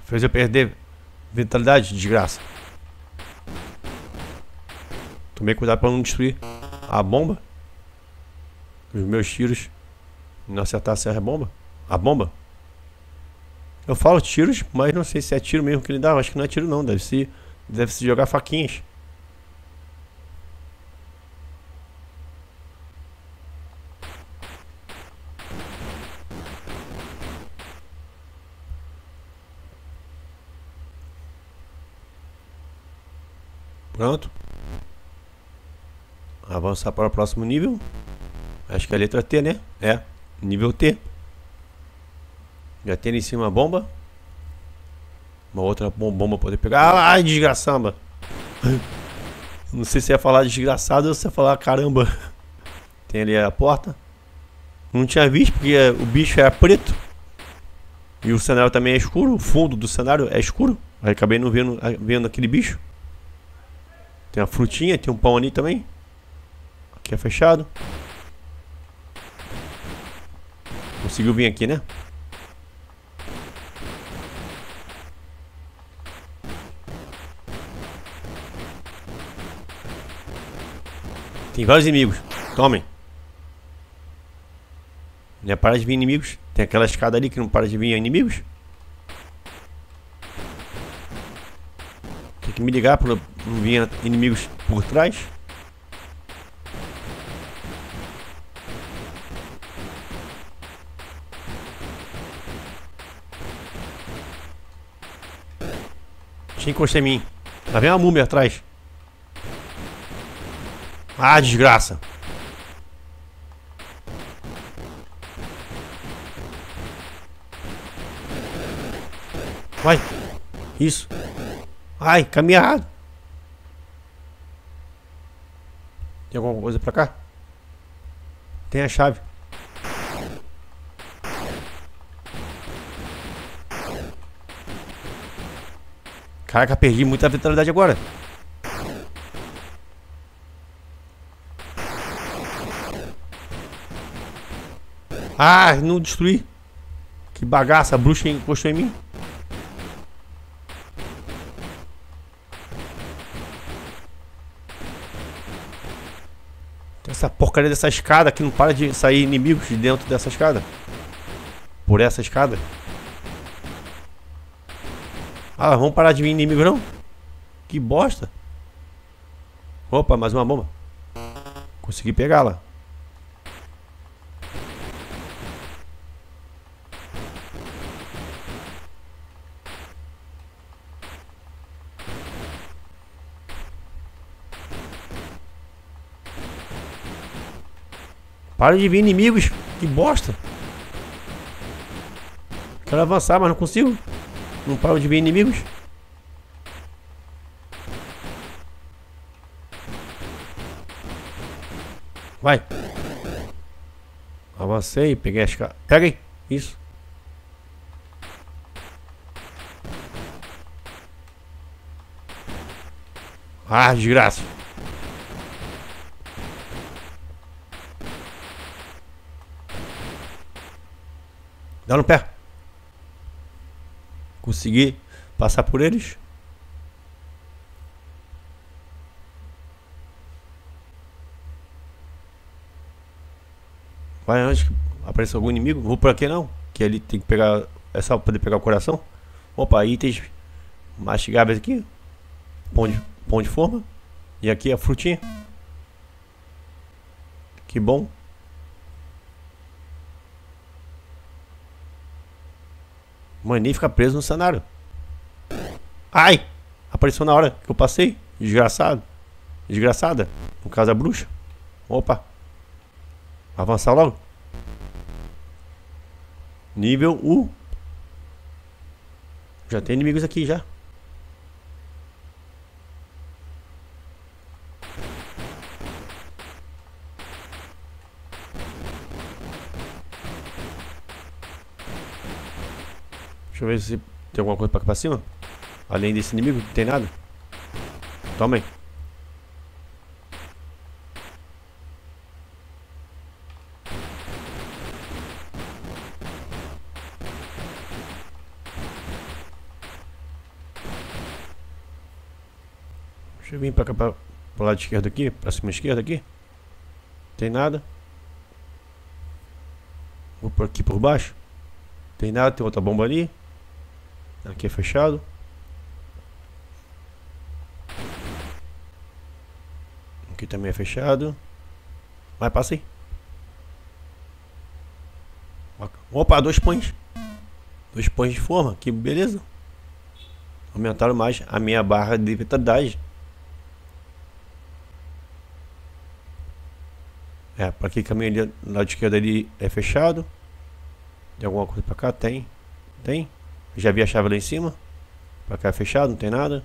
Fez eu perder vitalidade, desgraça. Tomei cuidado para não destruir a bomba. Os meus tiros não acertassem a bomba. A bomba. Eu falo tiros, mas não sei se é tiro mesmo que ele dá. Acho que não é tiro não, deve ser. Deve se jogar faquinhas. Pronto. Avançar para o próximo nível. Acho que é a letra T, né? É. Nível T. Já tem ali em cima a bomba. Uma outra bomba poder pegar. Ai, desgraçamba. [laughs] Não sei se ia falar desgraçado ou se ia falar caramba. [laughs] Tem ali a porta. Não tinha visto porque o bicho era preto. E o cenário também é escuro. O fundo do cenário é escuro. Aí acabei não vendo, vendo aquele bicho. Tem a frutinha, tem um pão ali também. Aqui é fechado. Conseguiu vir aqui, né? Tem vários inimigos. Tomem. Não é para de vir inimigos. Tem aquela escada ali que não para de vir inimigos. Que me ligar para não vir inimigos por trás. Tinha encostado em mim. Tá vendo a múmia atrás? Ah, desgraça. Vai. Isso. Ai, caminha errado. Tem alguma coisa pra cá? Tem a chave. Caraca, perdi muita vitalidade agora. Ah, não destruí. Que bagaça, a bruxa encostou em mim. Essa porcaria dessa escada que não para de sair inimigos de dentro dessa escada. Por essa escada. Ah, vamos parar de vir inimigo não? Que bosta. Opa, mais uma bomba. Consegui pegá-la. Para de vir inimigos. Que bosta. Quero avançar, mas não consigo. Não paro de vir inimigos. Vai. Avancei, peguei as caras. Pega aí. Isso. Ah, desgraça. Dá no pé. Consegui passar por eles. Vai antes que apareça algum inimigo. Vou por aqui não. Que ali tem que pegar. É só poder pegar o coração. Opa, itens mastigáveis aqui. Pão de, pão de forma. E aqui a frutinha. Que bom. Mani fica preso no cenário. Ai! Apareceu na hora que eu passei. Desgraçado. Desgraçada. No caso da bruxa. Opa. Avançar logo. Nível U. Já tem inimigos aqui já. Deixa eu ver se tem alguma coisa pra pra cima. Além desse inimigo, não tem nada. Toma aí. Deixa eu vir pra cá, pra, pro lado esquerdo aqui, pra cima esquerda aqui. Tem nada. Vou por aqui por baixo. Tem nada, tem outra bomba ali. Aqui é fechado. Aqui também é fechado. Vai, passa aí. Opa, dois pães. Dois pães de forma, que beleza. Aumentaram mais a minha barra de vitalidade. É, para que caminho ali, lado esquerdo ali é fechado. Tem alguma coisa pra cá? Tem. Tem. Já vi a chave lá em cima. Pra cá é fechado, não tem nada.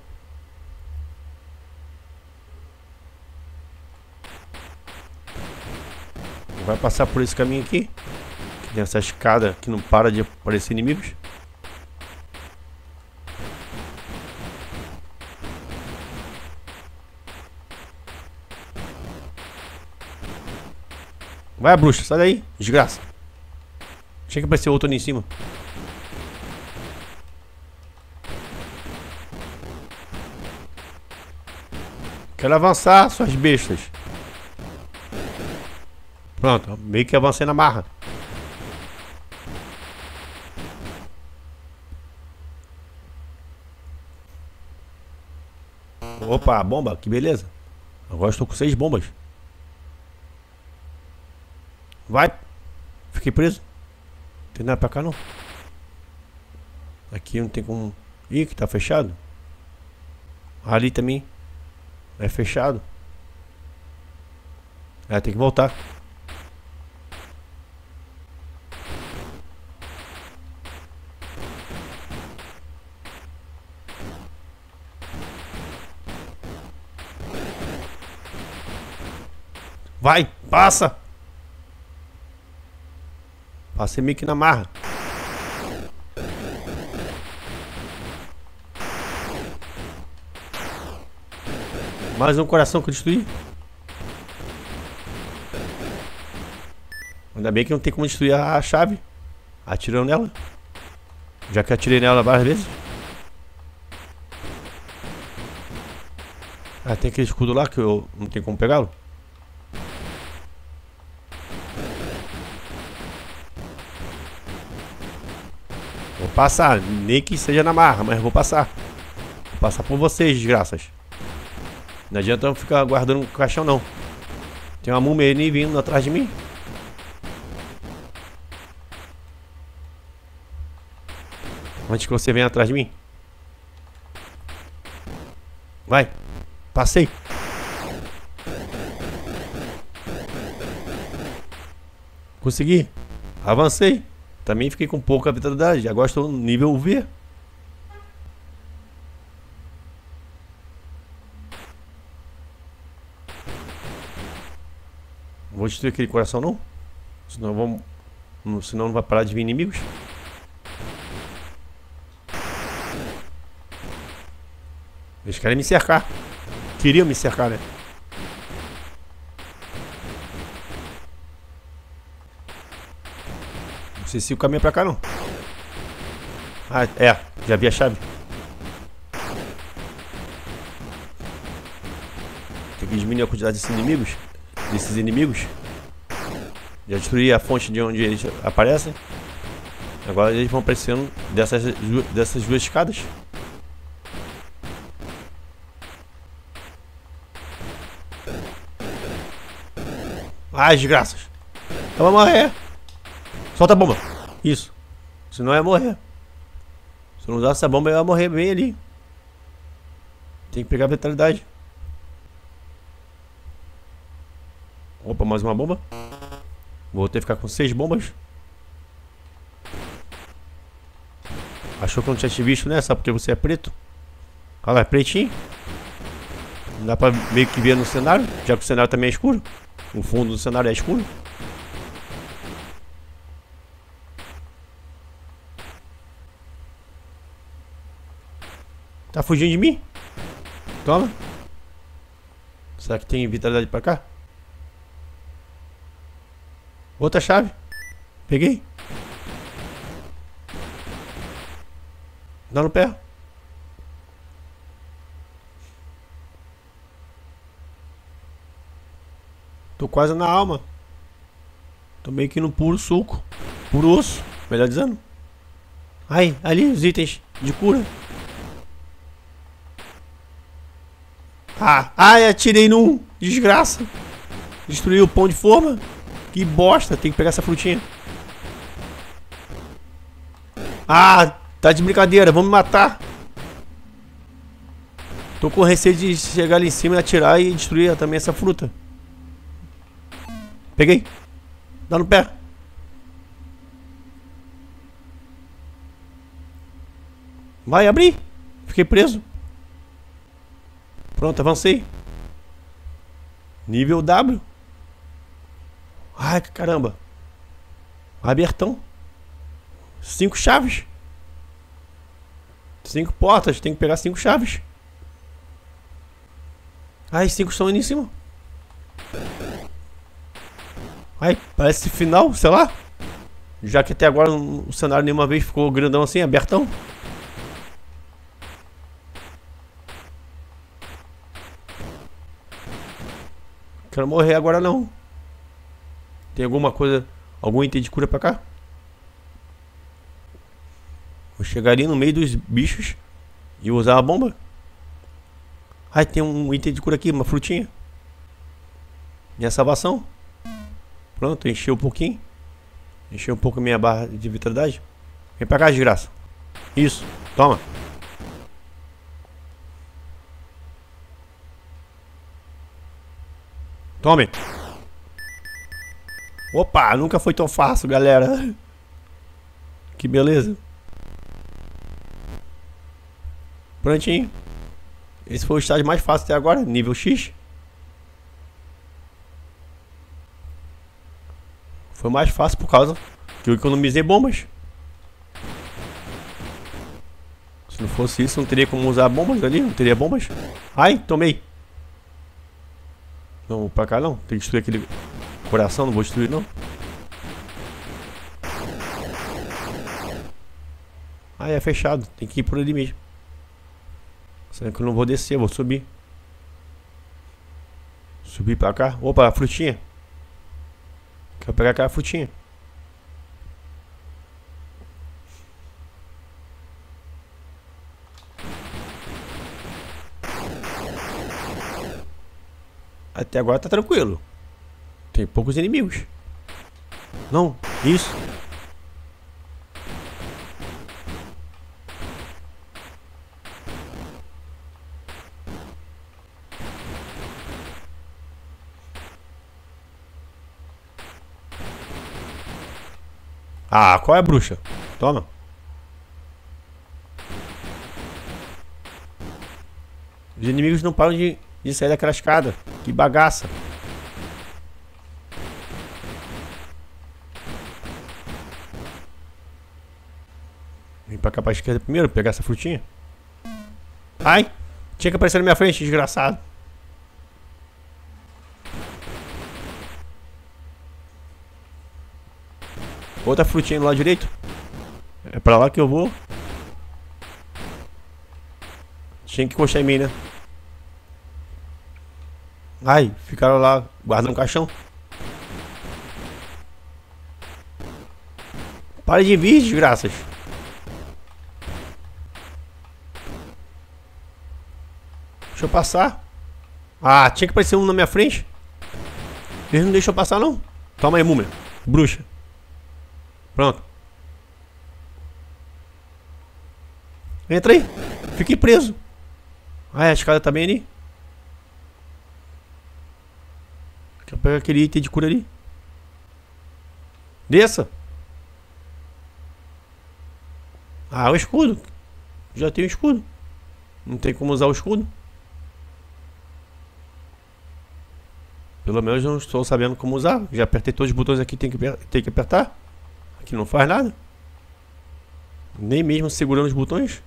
Vai passar por esse caminho aqui. Que tem essa escada que não para de aparecer inimigos. Vai, bruxa, sai daí, desgraça. Tinha que aparecer outro ali em cima. Quero avançar, suas bestas. Pronto, meio que avancei na barra. Opa, bomba, que beleza. Agora estou com seis bombas. Vai. Fiquei preso. Não tem nada pra cá não. Aqui não tem como. Ih, que tá fechado. Ali também. É fechado. É, tem que voltar. Vai, passa! Passei meio que na marra. Mais um coração que eu destruí. Ainda bem que não tem como destruir a chave. Atirando nela. Já que atirei nela várias vezes. Ah, tem aquele escudo lá que eu não tenho como pegá-lo. passar, nem que seja na marra, mas vou passar. Vou passar por vocês, desgraças. Não adianta eu ficar guardando o caixão, não. Tem uma múmia vindo atrás de mim. Antes que você venha atrás de mim. Vai. Passei. Consegui. Avancei. Também fiquei com pouca vitalidade. Agora estou no nível V. Vou destruir aquele coração não? Senão vamos. Senão não vai parar de vir inimigos. Eles querem me cercar. Queriam me cercar, né? sei se o caminho é pra cá não. Ah, é. Já vi a chave. Tem que diminuir a quantidade desses inimigos. Desses inimigos. Já destruí a fonte de onde eles aparecem. Agora eles vão aparecendo dessas, dessas duas escadas. Ai, desgraças. Eu vou morrer. Solta a bomba. Isso. Senão ia morrer. Se não usasse essa bomba, eu ia morrer bem ali. Tem que pegar a vitalidade. Opa, mais uma bomba. Vou ter que ficar com seis bombas. Achou que eu não tinha te visto, né? Só porque você é preto. Olha lá, é pretinho. Não dá pra meio que ver no cenário, já que o cenário também é escuro. O fundo do cenário é escuro. Tá fugindo de mim? Toma. Será que tem vitalidade pra cá? Outra chave. Peguei. Dá no pé. Tô quase na alma. Tô meio que no puro suco. Puro osso, melhor dizendo. Ai, ali os itens de cura. Ah, ai, atirei num. Desgraça. Destruiu o pão de forma. Que bosta, tem que pegar essa frutinha. Ah, tá de brincadeira, vamos me matar. Tô com receio de chegar ali em cima e atirar e destruir também essa fruta. Peguei. Dá no pé. Vai abrir. Fiquei preso. Pronto, avancei. Nível W. Ai, caramba. Abertão. Cinco chaves. Cinco portas. Tem que pegar cinco chaves. Ai, cinco estão ali em cima. Ai, parece final, sei lá. Já que até agora o cenário nenhuma vez ficou grandão assim, abertão. Quero morrer agora não. Tem alguma coisa, algum item de cura pra cá? Vou chegar ali no meio dos bichos e usar a bomba. Ai, tem um item de cura aqui, uma frutinha. Minha salvação. Pronto, encheu um pouquinho. Encheu um pouco minha barra de vitalidade. Vem pra cá, desgraça. Isso, toma. Tome. Opa, nunca foi tão fácil, galera. Que beleza. Prontinho. Esse foi o estágio mais fácil até agora, nível X. Foi mais fácil por causa que eu economizei bombas. Se não fosse isso, não teria como usar bombas ali, não teria bombas. Ai, tomei. Não, pra cá não. Tem que destruir aquele coração, não vou destruir não. Ah, é fechado. Tem que ir por ali mesmo. Será que eu não vou descer? Vou subir. Subir pra cá. Opa, frutinha. Quero pegar aquela frutinha. Até agora tá tranquilo. Tem poucos inimigos. Não, isso. Ah, qual é a bruxa? Toma. Os inimigos não param de, de sair daquela escada. Que bagaça. Cá pra esquerda primeiro, pegar essa frutinha. Ai! Tinha que aparecer na minha frente, desgraçado. Outra frutinha do lado direito. É pra lá que eu vou. Tinha que encostar em mim, né? Ai, ficaram lá guardando o caixão. Para de vir, desgraças. Deixa eu passar. Ah, tinha que aparecer um na minha frente. Ele não deixou eu passar, não. Toma aí, múmia. Bruxa. Pronto. Entra aí. Fiquei preso. Ah, a escada tá bem ali. Quer pegar aquele item de cura ali. Desça. Ah, o escudo. Já tem o escudo. Não tem como usar o escudo. Pelo menos não estou sabendo como usar. Já apertei todos os botões aqui, tem que, tem que apertar. Aqui não faz nada. Nem mesmo segurando os botões.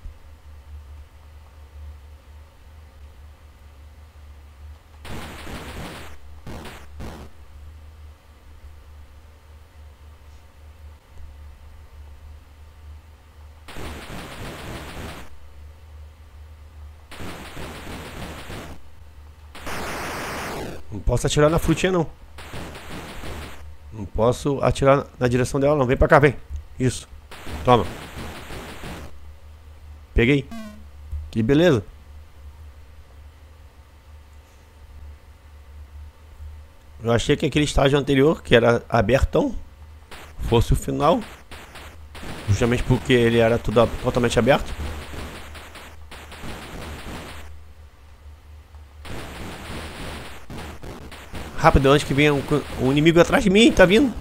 Posso atirar na frutinha não. Não posso atirar na direção dela não. Vem pra cá, vem. Isso. Toma. Peguei. Que beleza. Eu achei que aquele estágio anterior, que era abertão, fosse o final. Justamente porque ele era tudo totalmente aberto. Rápido, antes que venha um, um inimigo atrás de mim, tá vindo.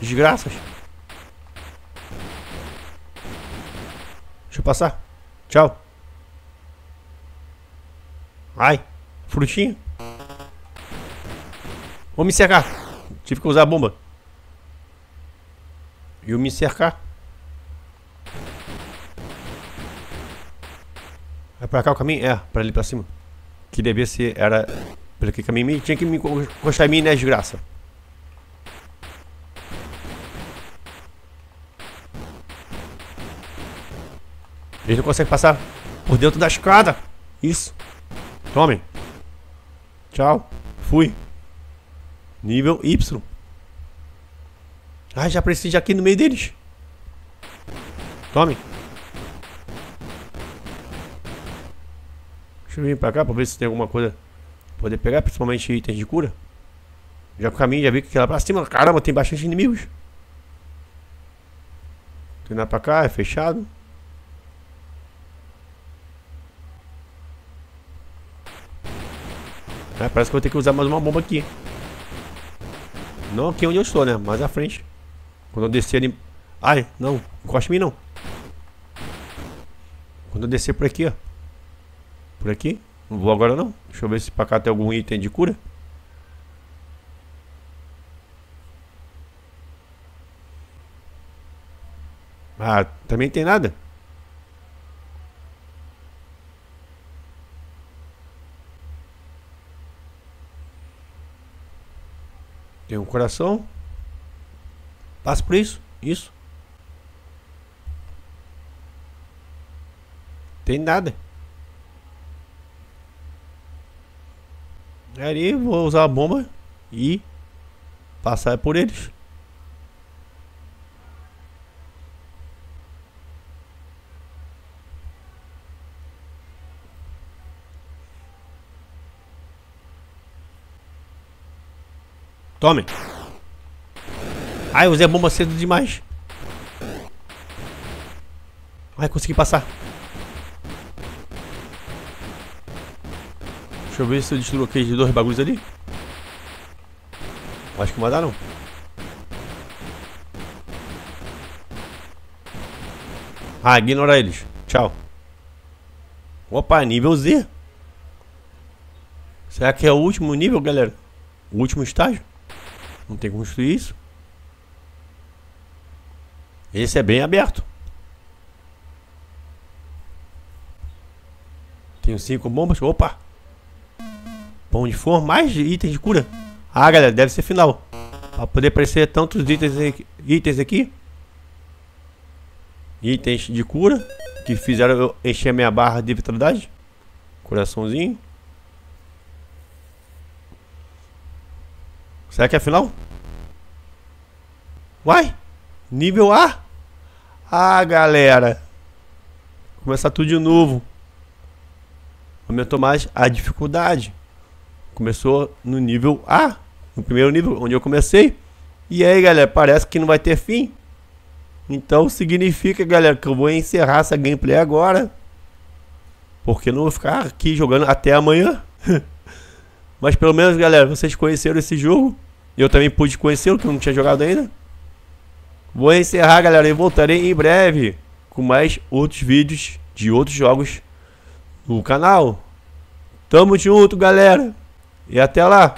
Desgraças. Deixa eu passar. Tchau. Ai, frutinha. Vou me cercar. Tive que usar a bomba. E eu me cercar. É pra cá o caminho? É, pra ali pra cima. Que devia ser, era... Pelo que caminho? Tinha que me encostar em mim, né, desgraça? Ele não consegue passar por dentro da escada. Isso. Tome. Tchau. Fui. Nível Y. Ah, já preciso aqui no meio deles. Tome. Deixa eu vir pra cá pra ver se tem alguma coisa poder pegar, principalmente itens de cura. Já que o caminho já vi que lá pra cima, caramba, tem bastante inimigos. Tem nada pra cá, é fechado. É, parece que eu vou ter que usar mais uma bomba aqui. Não aqui onde eu estou, né? Mais à frente. Quando eu descer ali... Ai, não. Encosta em mim, não. Quando eu descer por aqui, ó. Por aqui. Não vou agora, não. Deixa eu ver se pra cá tem algum item de cura. Ah, também tem nada. Tem um coração. Passa por isso. Isso. Tem nada. Aí vou usar a bomba e passar por eles. Tome. Ai, usei a bomba cedo demais. Ai, consegui passar. Deixa eu ver se eu destruo aqueles dois bagulhos ali. Acho que não. Ah, ignora eles. Tchau. Opa, nível Z. Será que é o último nível, galera? O último estágio? Não tem como construir isso. Esse é bem aberto. Tenho cinco bombas. Opa! Pão de forma, mais itens de cura. Ah, galera, deve ser final. Pra poder aparecer tantos itens aqui, itens aqui. Itens de cura. Que fizeram eu encher minha barra de vitalidade. Coraçãozinho. Será que é final? Uai! Nível A? Ah, galera. Começar tudo de novo. Aumentou mais a dificuldade. Começou no nível A. No primeiro nível, onde eu comecei. E aí, galera, parece que não vai ter fim. Então significa, galera, que eu vou encerrar essa gameplay agora. Porque não vou ficar aqui jogando até amanhã. [laughs] Mas pelo menos, galera, vocês conheceram esse jogo. Eu também pude conhecê-lo, que eu não tinha jogado ainda. Vou encerrar, galera, e voltarei em breve com mais outros vídeos de outros jogos no canal. Tamo junto, galera. E até lá.